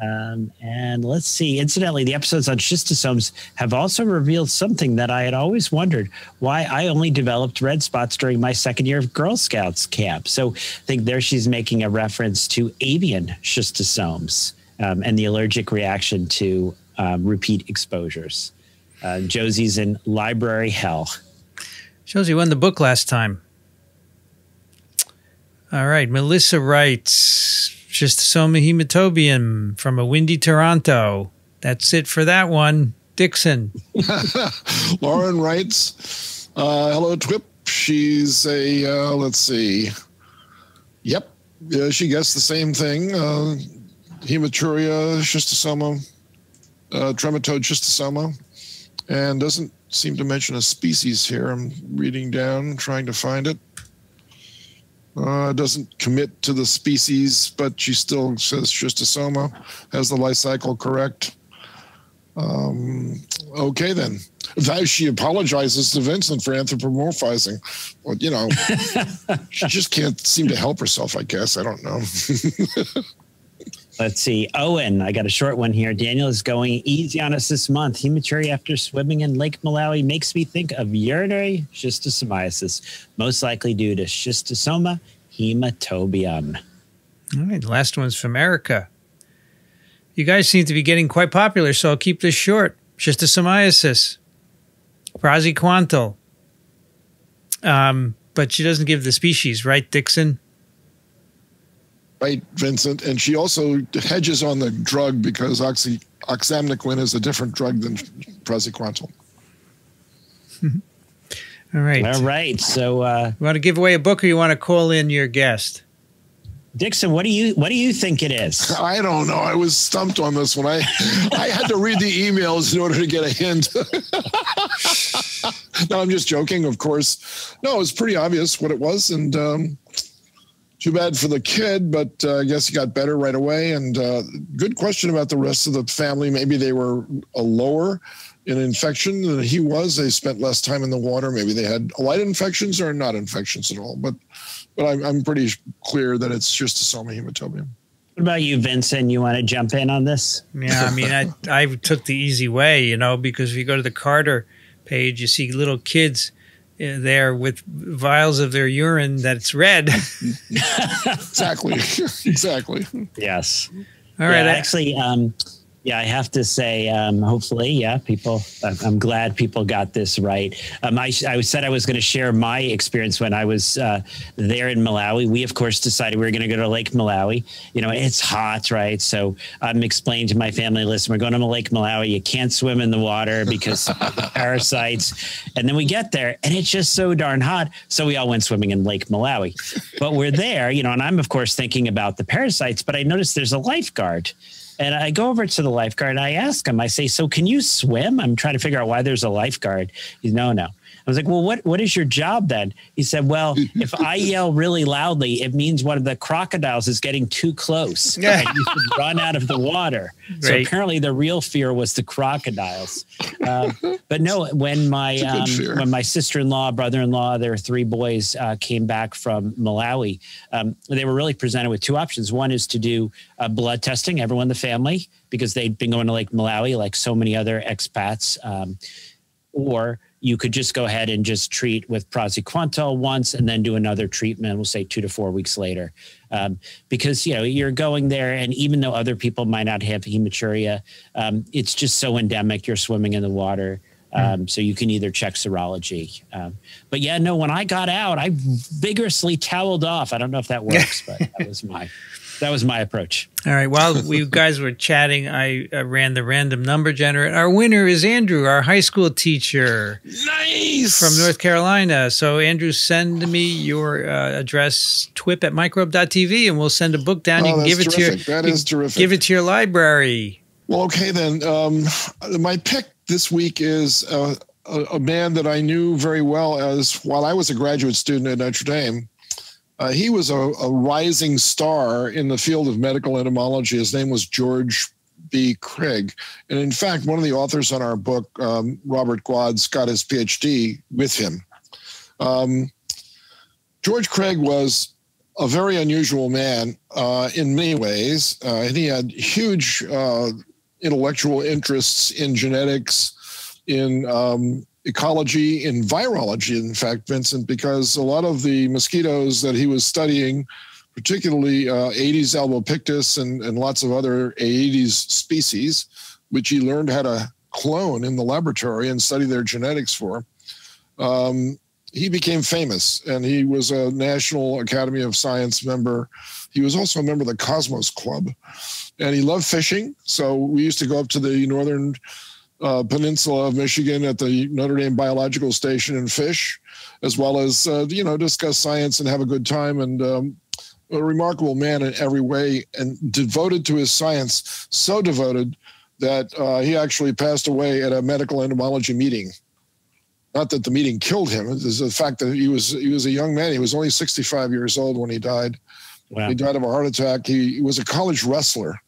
Um, and let's see. Incidentally, the episodes on schistosomes have also revealed something that I had always wondered why I only developed red spots during my second year of Girl Scouts camp. So I think there she's making a reference to avian schistosomes um, and the allergic reaction to um, repeat exposures. Uh, Josie's in library hell. Josie won the book last time. All right. Melissa writes Schistosoma hematobium from a windy Toronto. That's it for that one. Dixon. *laughs* Lauren writes, uh, hello, Twip. She's a, uh, let's see. Yep. Yeah, she guessed the same thing. Uh, hematuria, schistosoma, uh, trematode schistosoma, and doesn't seem to mention a species here. I'm reading down, trying to find it. Uh, doesn't commit to the species, but she still says schistosoma has the life cycle correct. Um, okay, then. She apologizes to Vincent for anthropomorphizing. Well, you know, *laughs* she just can't seem to help herself, I guess. I don't know. *laughs* Let's see. Owen, I got a short one here. Daniel is going easy on us this month. Hematuria after swimming in Lake Malawi makes me think of urinary schistosomiasis, most likely due to schistosoma hematobium. All right. The last one's from Erica. You guys seem to be getting quite popular, so I'll keep this short. Schistosomiasis, praziquantel. Um, but she doesn't give the species, right, Dixon? Right, Vincent. And she also hedges on the drug because oxy, oxamniquine is a different drug than praziquantel. *laughs* All right. All right. So, uh, you want to give away a book, or you want to call in your guest? Dixon, what do you what do you think it is? *laughs* I don't know. I was stumped on this one. I I had to read the emails in order to get a hint. *laughs* no, I'm just joking, of course. No, it was pretty obvious what it was, and um, too bad for the kid, but uh, I guess he got better right away. And uh, good question about the rest of the family. Maybe they were a lower in infection than he was. They spent less time in the water. Maybe they had light infections or not infections at all. But but I'm, I'm pretty clear that it's schistosoma hematobium. What about you, Vincent? You want to jump in on this? Yeah, I mean, I I took the easy way, you know, because if you go to the Carter page, you see little kids uh, there with vials of their urine that's red. *laughs* exactly. *laughs* exactly. Yes. All right. Yeah, actually, um, yeah, I have to say, um, hopefully, yeah, people, I'm glad people got this right. Um, I, I said I was going to share my experience when I was uh, there in Malawi. We, of course, decided we were going to go to Lake Malawi. You know, it's hot, right? So I'm explaining to my family, listen, we're going to Lake Malawi. You can't swim in the water because of the *laughs* parasites. And then we get there and it's just so darn hot. So we all went swimming in Lake Malawi. But we're there, you know, and I'm, of course, thinking about the parasites, but I noticed there's a lifeguard. And I go over to the lifeguard and I ask him, I say, So can you swim? I'm trying to figure out why there's a lifeguard. He's no, no. I was like, well, what, what is your job then? He said, well, if I *laughs* yell really loudly, it means one of the crocodiles is getting too close *laughs* and you should run out of the water. Right. So apparently the real fear was the crocodiles. Uh, but no, when my, um, when my sister-in-law, brother-in-law, their three boys uh, came back from Malawi, um, they were really presented with two options. One is to do uh, blood testing, everyone in the family, because they'd been going to Lake Malawi like so many other expats. Um, or you could just go ahead and just treat with praziquantel once and then do another treatment we'll say two to four weeks later. Um, because you know you're going there and even though other people might not have hematuria um, it's just so endemic you're swimming in the water. Um, so you can either check serology um, but yeah no when i got out i vigorously toweled off. I don't know if that works but that was my *laughs* that was my approach. All right. While we *laughs* guys were chatting, I uh, ran the random number generator. Our winner is Andrew, our high school teacher. Nice. From North Carolina. So, Andrew, send me your uh, address, twip at microbe.tv, and we'll send a book down. Oh, you can give terrific. it to your, is terrific. Give it to your library. Well, okay, then. Um, my pick this week is uh, a, a man that I knew very well as while I was a graduate student at Notre Dame. Uh, he was a, a, rising star in the field of medical entomology. His name was George B. Craig. And in fact, one of the authors on our book, um, Robert Gwadz, got his PhD with him. Um, George Craig was a very unusual man uh, in many ways. Uh, and he had huge uh, intellectual interests in genetics, in um, ecology, in virology, in fact, Vincent, because a lot of the mosquitoes that he was studying, particularly uh, Aedes albopictus and, and lots of other Aedes species, which he learned how to clone in the laboratory and study their genetics for. Um, he became famous and he was a National Academy of Science member. He was also a member of the Cosmos Club and he loved fishing. So we used to go up to the northern uh, peninsula of Michigan at the Notre Dame Biological Station and fish, as well as, uh, you know, discuss science and have a good time. And um, a remarkable man in every way and devoted to his science, so devoted that uh, he actually passed away at a medical entomology meeting not that the meeting killed him. It's the fact that he was he was a young man. He was only 65 years old when he died. Wow. He died of a heart attack. He, he, was a college wrestler,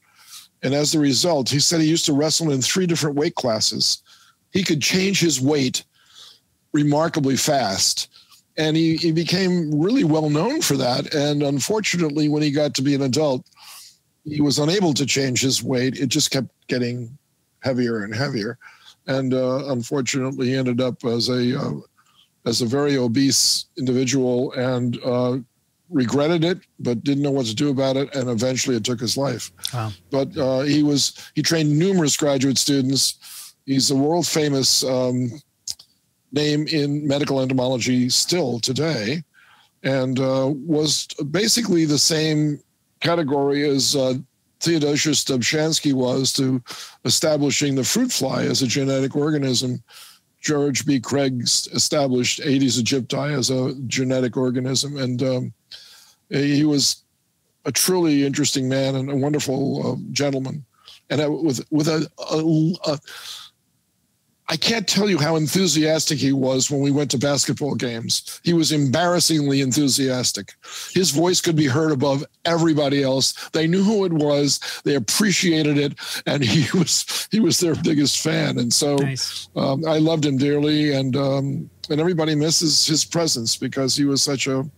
and as a result, he said he used to wrestle in three different weight classes. He could change his weight remarkably fast, and he he became really well known for that. And unfortunately, when he got to be an adult, he was unable to change his weight. It just kept getting heavier and heavier and uh, unfortunately he ended up as a uh, as a very obese individual and uh, regretted it, but didn't know what to do about it, and eventually it took his life. Wow. But uh, he was he trained numerous graduate students. He's a world famous um, name in medical entomology still today, and uh, was basically the same category as uh, Theodosius Dobzhansky was to establishing the fruit fly as a genetic organism. George B. Craig established Aedes aegypti as a genetic organism, and um, he was a truly interesting man and a wonderful uh, gentleman, and with with a, a, a I can't tell you how enthusiastic he was when we went to basketball games. He was embarrassingly enthusiastic. His voice could be heard above everybody else. They knew who it was. They appreciated it, and he *laughs* was he was their biggest fan. And so nice. um, I loved him dearly, and um, and everybody misses his presence because he was such a,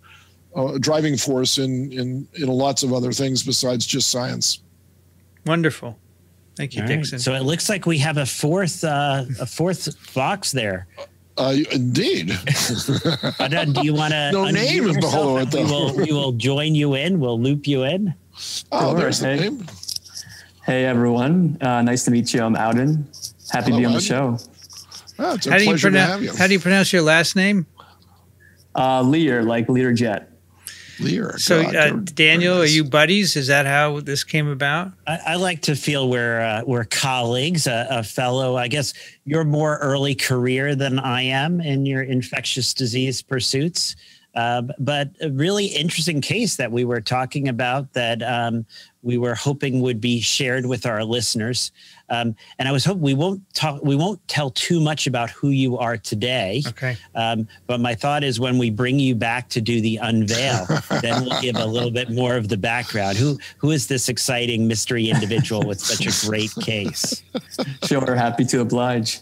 a driving force in in in lots of other things besides just science. Wonderful. Thank you, All Dixon. Right. So it looks like we have a fourth uh, a fourth box there. Uh, indeed. *laughs* do you want to? no name below it, though. We will, we will join you in. We'll loop you in. Oh, sure. there's the hey. name. Hey, everyone. Uh, nice to meet you. I'm Audun. Happy Hello, to be on the show. Oh, it's a how pleasure do you pronounce, to have you. How do you pronounce your last name? Uh, Lear, like Learjet. Lear. So, uh, Daniel, nice. are you buddies? Is that how this came about? I, I like to feel we're uh, we're colleagues, a, a, fellow. I guess you're more early career than I am in your infectious disease pursuits. Uh, but a really interesting case that we were talking about that um, we were hoping would be shared with our listeners. Um, and I was hoping we won't talk, we won't tell too much about who you are today. Okay. Um, but my thought is when we bring you back to do the unveil, *laughs* then we'll give a little bit more of the background. Who who is this exciting mystery individual with such a great case? Sure, happy to oblige.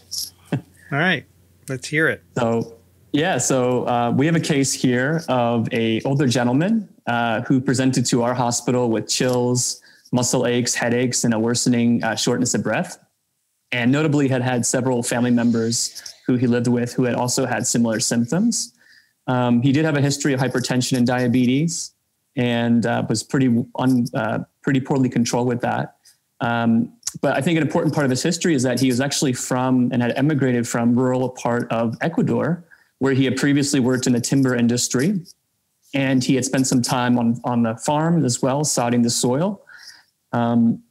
All right, let's hear it. So yeah, so uh, we have a case here of a older gentleman uh, who presented to our hospital with chills, muscle aches, headaches, and a worsening uh, shortness of breath. And notably, had had several family members who he lived with who had also had similar symptoms. Um, he did have a history of hypertension and diabetes, and uh, was pretty un, uh, pretty poorly controlled with that. Um, but I think an important part of his history is that he was actually from and had emigrated from rural part of Ecuador where he had previously worked in the timber industry. And he had spent some time on, on the farm as well, sodding the soil. Um,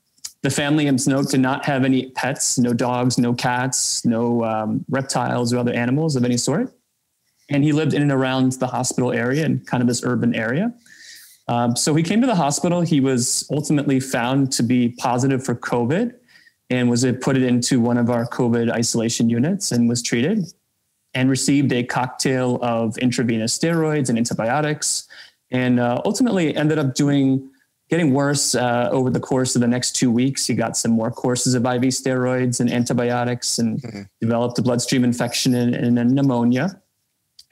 the family of Snoke did not have any pets, no dogs, no cats, no um, reptiles or other animals of any sort. And he lived in and around the hospital area and kind of this urban area. Um, so he came to the hospital. He was ultimately found to be positive for COVID and was put it into one of our COVID isolation units and was treated and received a cocktail of intravenous steroids and antibiotics, and uh, ultimately ended up doing getting worse uh, over the course of the next two weeks. He got some more courses of IV steroids and antibiotics, and mm-hmm. developed a bloodstream infection and, and a pneumonia.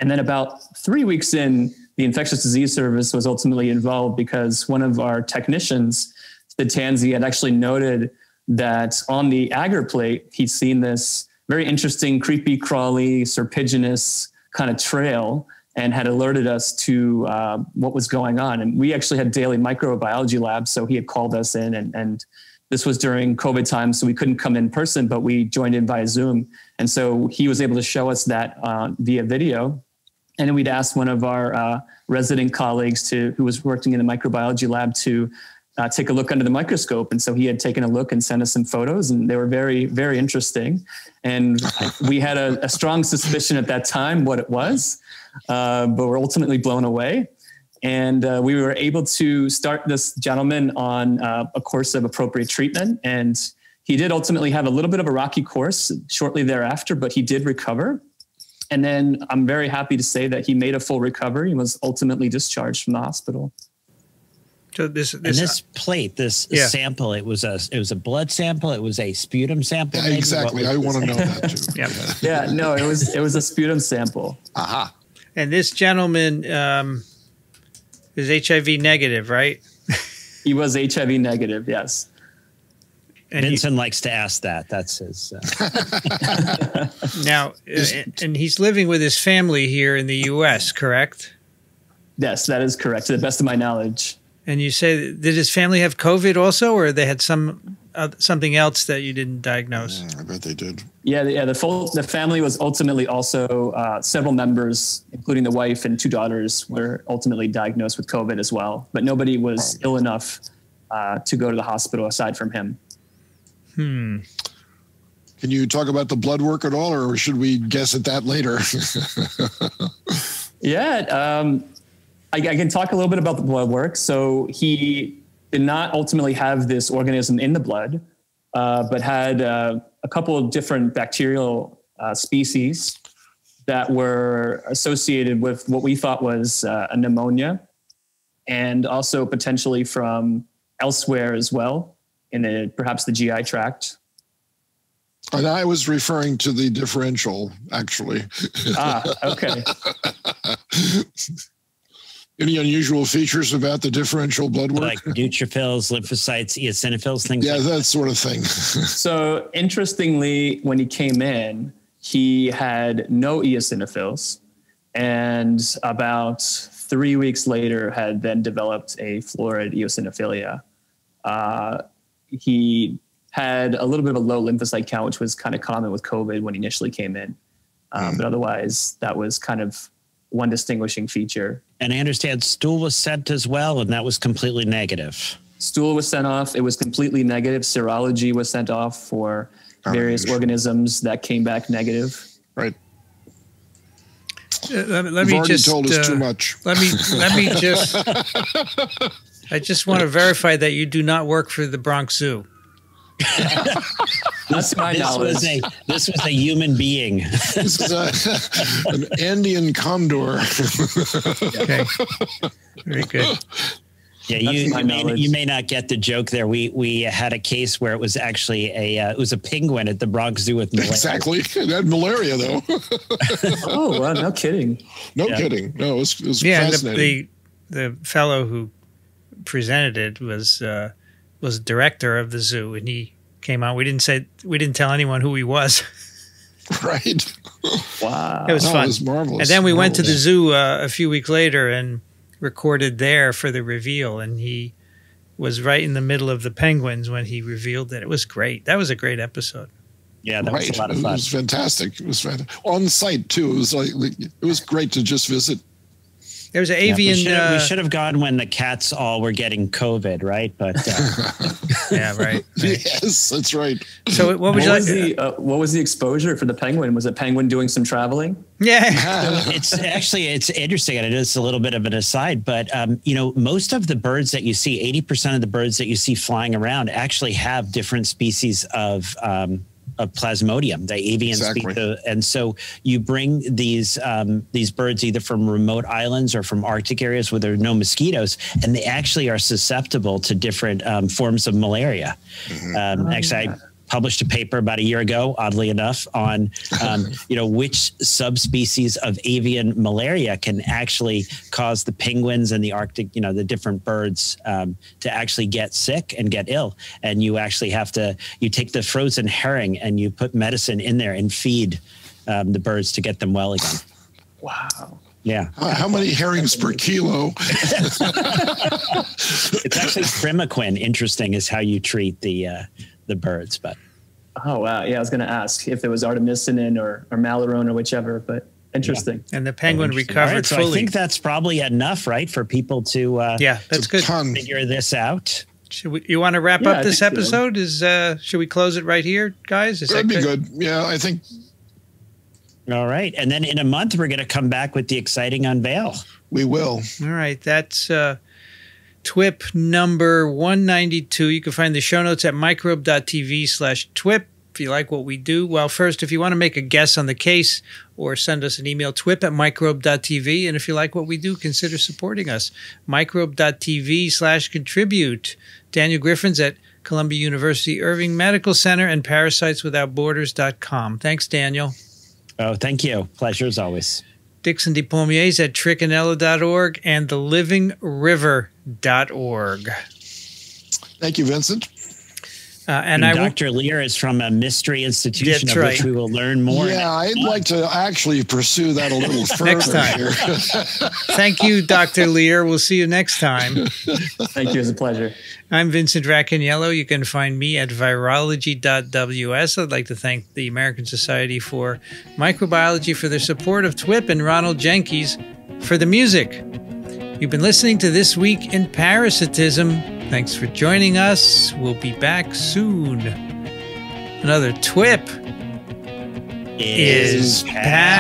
And then about three weeks in, the infectious disease service was ultimately involved because one of our technicians, the Tansy, had actually noted that on the agar plate, he'd seen this very interesting, creepy, crawly, serpiginous kind of trail and had alerted us to uh, what was going on. And we actually had daily microbiology labs. So he had called us in and, and this was during COVID time, so we couldn't come in person, but we joined in via Zoom. And so he was able to show us that uh, via video. And then we'd asked one of our uh, resident colleagues to, who was working in the microbiology lab to uh, take a look under the microscope. And so he had taken a look and sent us some photos, and they were very, very interesting. And we had a, a strong suspicion at that time what it was, uh, but we're ultimately blown away. And uh, we were able to start this gentleman on uh, a course of appropriate treatment. And he did ultimately have a little bit of a rocky course shortly thereafter, but he did recover. And then I'm very happy to say that he made a full recovery and was ultimately discharged from the hospital. So this, this, and this plate, this yeah. sample, it was a it was a blood sample, it was a sputum sample. Yeah, exactly. I want to know that too. *laughs* yeah. yeah, no, it was it was a sputum sample. Aha. And this gentleman, um, is HIV negative, right? he was HIV negative, yes. And Vincent he, likes to ask that. That's his. Uh. *laughs* now, and he's living with his family here in the U.S., correct? Yes, that is correct, to the best of my knowledge. And you say, did his family have COVID also, or they had some uh, something else that you didn't diagnose? Yeah, I bet they did. Yeah, the, yeah. The full the family was ultimately also uh, several members, including the wife and two daughters, were ultimately diagnosed with COVID as well. But nobody was ill enough uh, to go to the hospital aside from him. Hmm. Can you talk about the blood work at all, or should we guess at that later? *laughs* yeah, um, I, I can talk a little bit about the blood work. So he did not ultimately have this organism in the blood, uh, but had uh, a couple of different bacterial uh, species that were associated with what we thought was uh, a pneumonia, and also potentially from elsewhere as well, in the, perhaps the GI tract. And I was referring to the differential, actually. ah, okay. *laughs* Any unusual features about the differential blood work? Like neutrophils, lymphocytes, eosinophils, things yeah, like that, that sort of thing. *laughs* so interestingly, when he came in, he had no eosinophils and about three weeks later had then developed a florid eosinophilia. Uh, he had a little bit of a low lymphocyte count, which was kind of common with COVID when he initially came in. Um, mm. But otherwise, that was kind of one distinguishing feature. And I understand stool was sent as well, and that was completely negative. Stool was sent off. It was completely negative. Serology was sent off for various organisms that came back negative. Right. Uh, let, let me just told us uh, too much. Let me let me *laughs* just. I just want to verify that you do not work for the Bronx Zoo. *laughs* That's my this knowledge. Was a, this was a human being. this is a, an Andean condor. okay. Very good. Yeah, you, you may, you may, not get the joke there. We we had a case where it was actually a uh, it was a penguin at the Bronx Zoo with malaria. Exactly, *laughs* it had malaria though. *laughs* oh, well, no kidding. No yeah. kidding. No, it was, it was yeah. The, the, the fellow who presented it was uh, was director of the zoo, and he came out. We didn't say we didn't tell anyone who he was. *laughs* right. Wow. It was no, fun. It was marvelous. And then we marvelous. went to the zoo uh, a few weeks later and recorded there for the reveal, and he was right in the middle of the penguins when he revealed it. It was great. That was a great episode. Yeah, that right. was a lot of fun. It was fantastic. It was fantastic. on site too. It was like it was great to just visit there was an avian. Yeah, we, should have, uh, gone when the cats all were getting COVID, right? But uh, *laughs* yeah, right, right, *laughs* Yes, that's right. So what, what was, was the uh, what was the exposure for the penguin? Was it penguin doing some traveling? Yeah, *laughs* it's actually it's interesting, and it is a little bit of an aside. But um, you know, most of the birds that you see, eighty percent of the birds that you see flying around, actually have different species of um, of plasmodium, the avian exactly. species. And so you bring these um, these birds either from remote islands or from Arctic areas where there are no mosquitoes, and they actually are susceptible to different um, forms of malaria. Mm-hmm. Um, oh, actually, I published a paper about a year ago, oddly enough, on um, *laughs* you know which subspecies of avian malaria can actually cause the penguins and the Arctic, you know, the different birds um, to actually get sick and get ill. And you actually have to you take the frozen herring and you put medicine in there and feed um, the birds to get them well again. Wow. Yeah. How many herrings per kilo? *laughs* *laughs* it's actually primaquine. Interesting is how you treat the uh, the birds, but. Oh wow! Yeah, I was going to ask if there was artemisinin or or Malarone or whichever, but interesting. And the penguin recovered right, so fully. I think that's probably enough, right, for people to uh, yeah, that's good. Ton. figure this out. Should we, you want to wrap Yeah, up I this think so. episode? Is uh, should we close it right here, guys? Is That'd that be good. Yeah, I think All right, and then in a month we're going to come back with the exciting unveil. we will. All right, that's uh, TWIP number 192. You can find the show notes at microbe.tv slash TWIP if you like what we do. Well, first, if you want to make a guess on the case or send us an email, twip at microbe.tv. And if you like what we do, consider supporting us. Microbe.tv slash contribute. Daniel Griffin's at Columbia University Irving Medical Center and parasiteswithoutborders.com. Thanks, Daniel. Oh, thank you. Pleasure as always. Dixon Despommier's at trichinella.org and thelivingriver.org. Thank you, Vincent. Uh, and And, I won't, Dr. Lear is from a mystery institution That's of right. which we will learn more. Yeah, I'd like to actually pursue that a little further Next time. here. *laughs* *laughs* thank you, Dr. Lear. We'll see you next time. Thank you. It's a pleasure. I'm Vincent Racaniello. You can find me at virology.ws. I'd like to thank the American Society for Microbiology for their support of TWIP and Ronald Jenkins for the music. You've been listening to This Week in Parasitism. Thanks for joining us. We'll be back soon. Another TWIP is parasitic.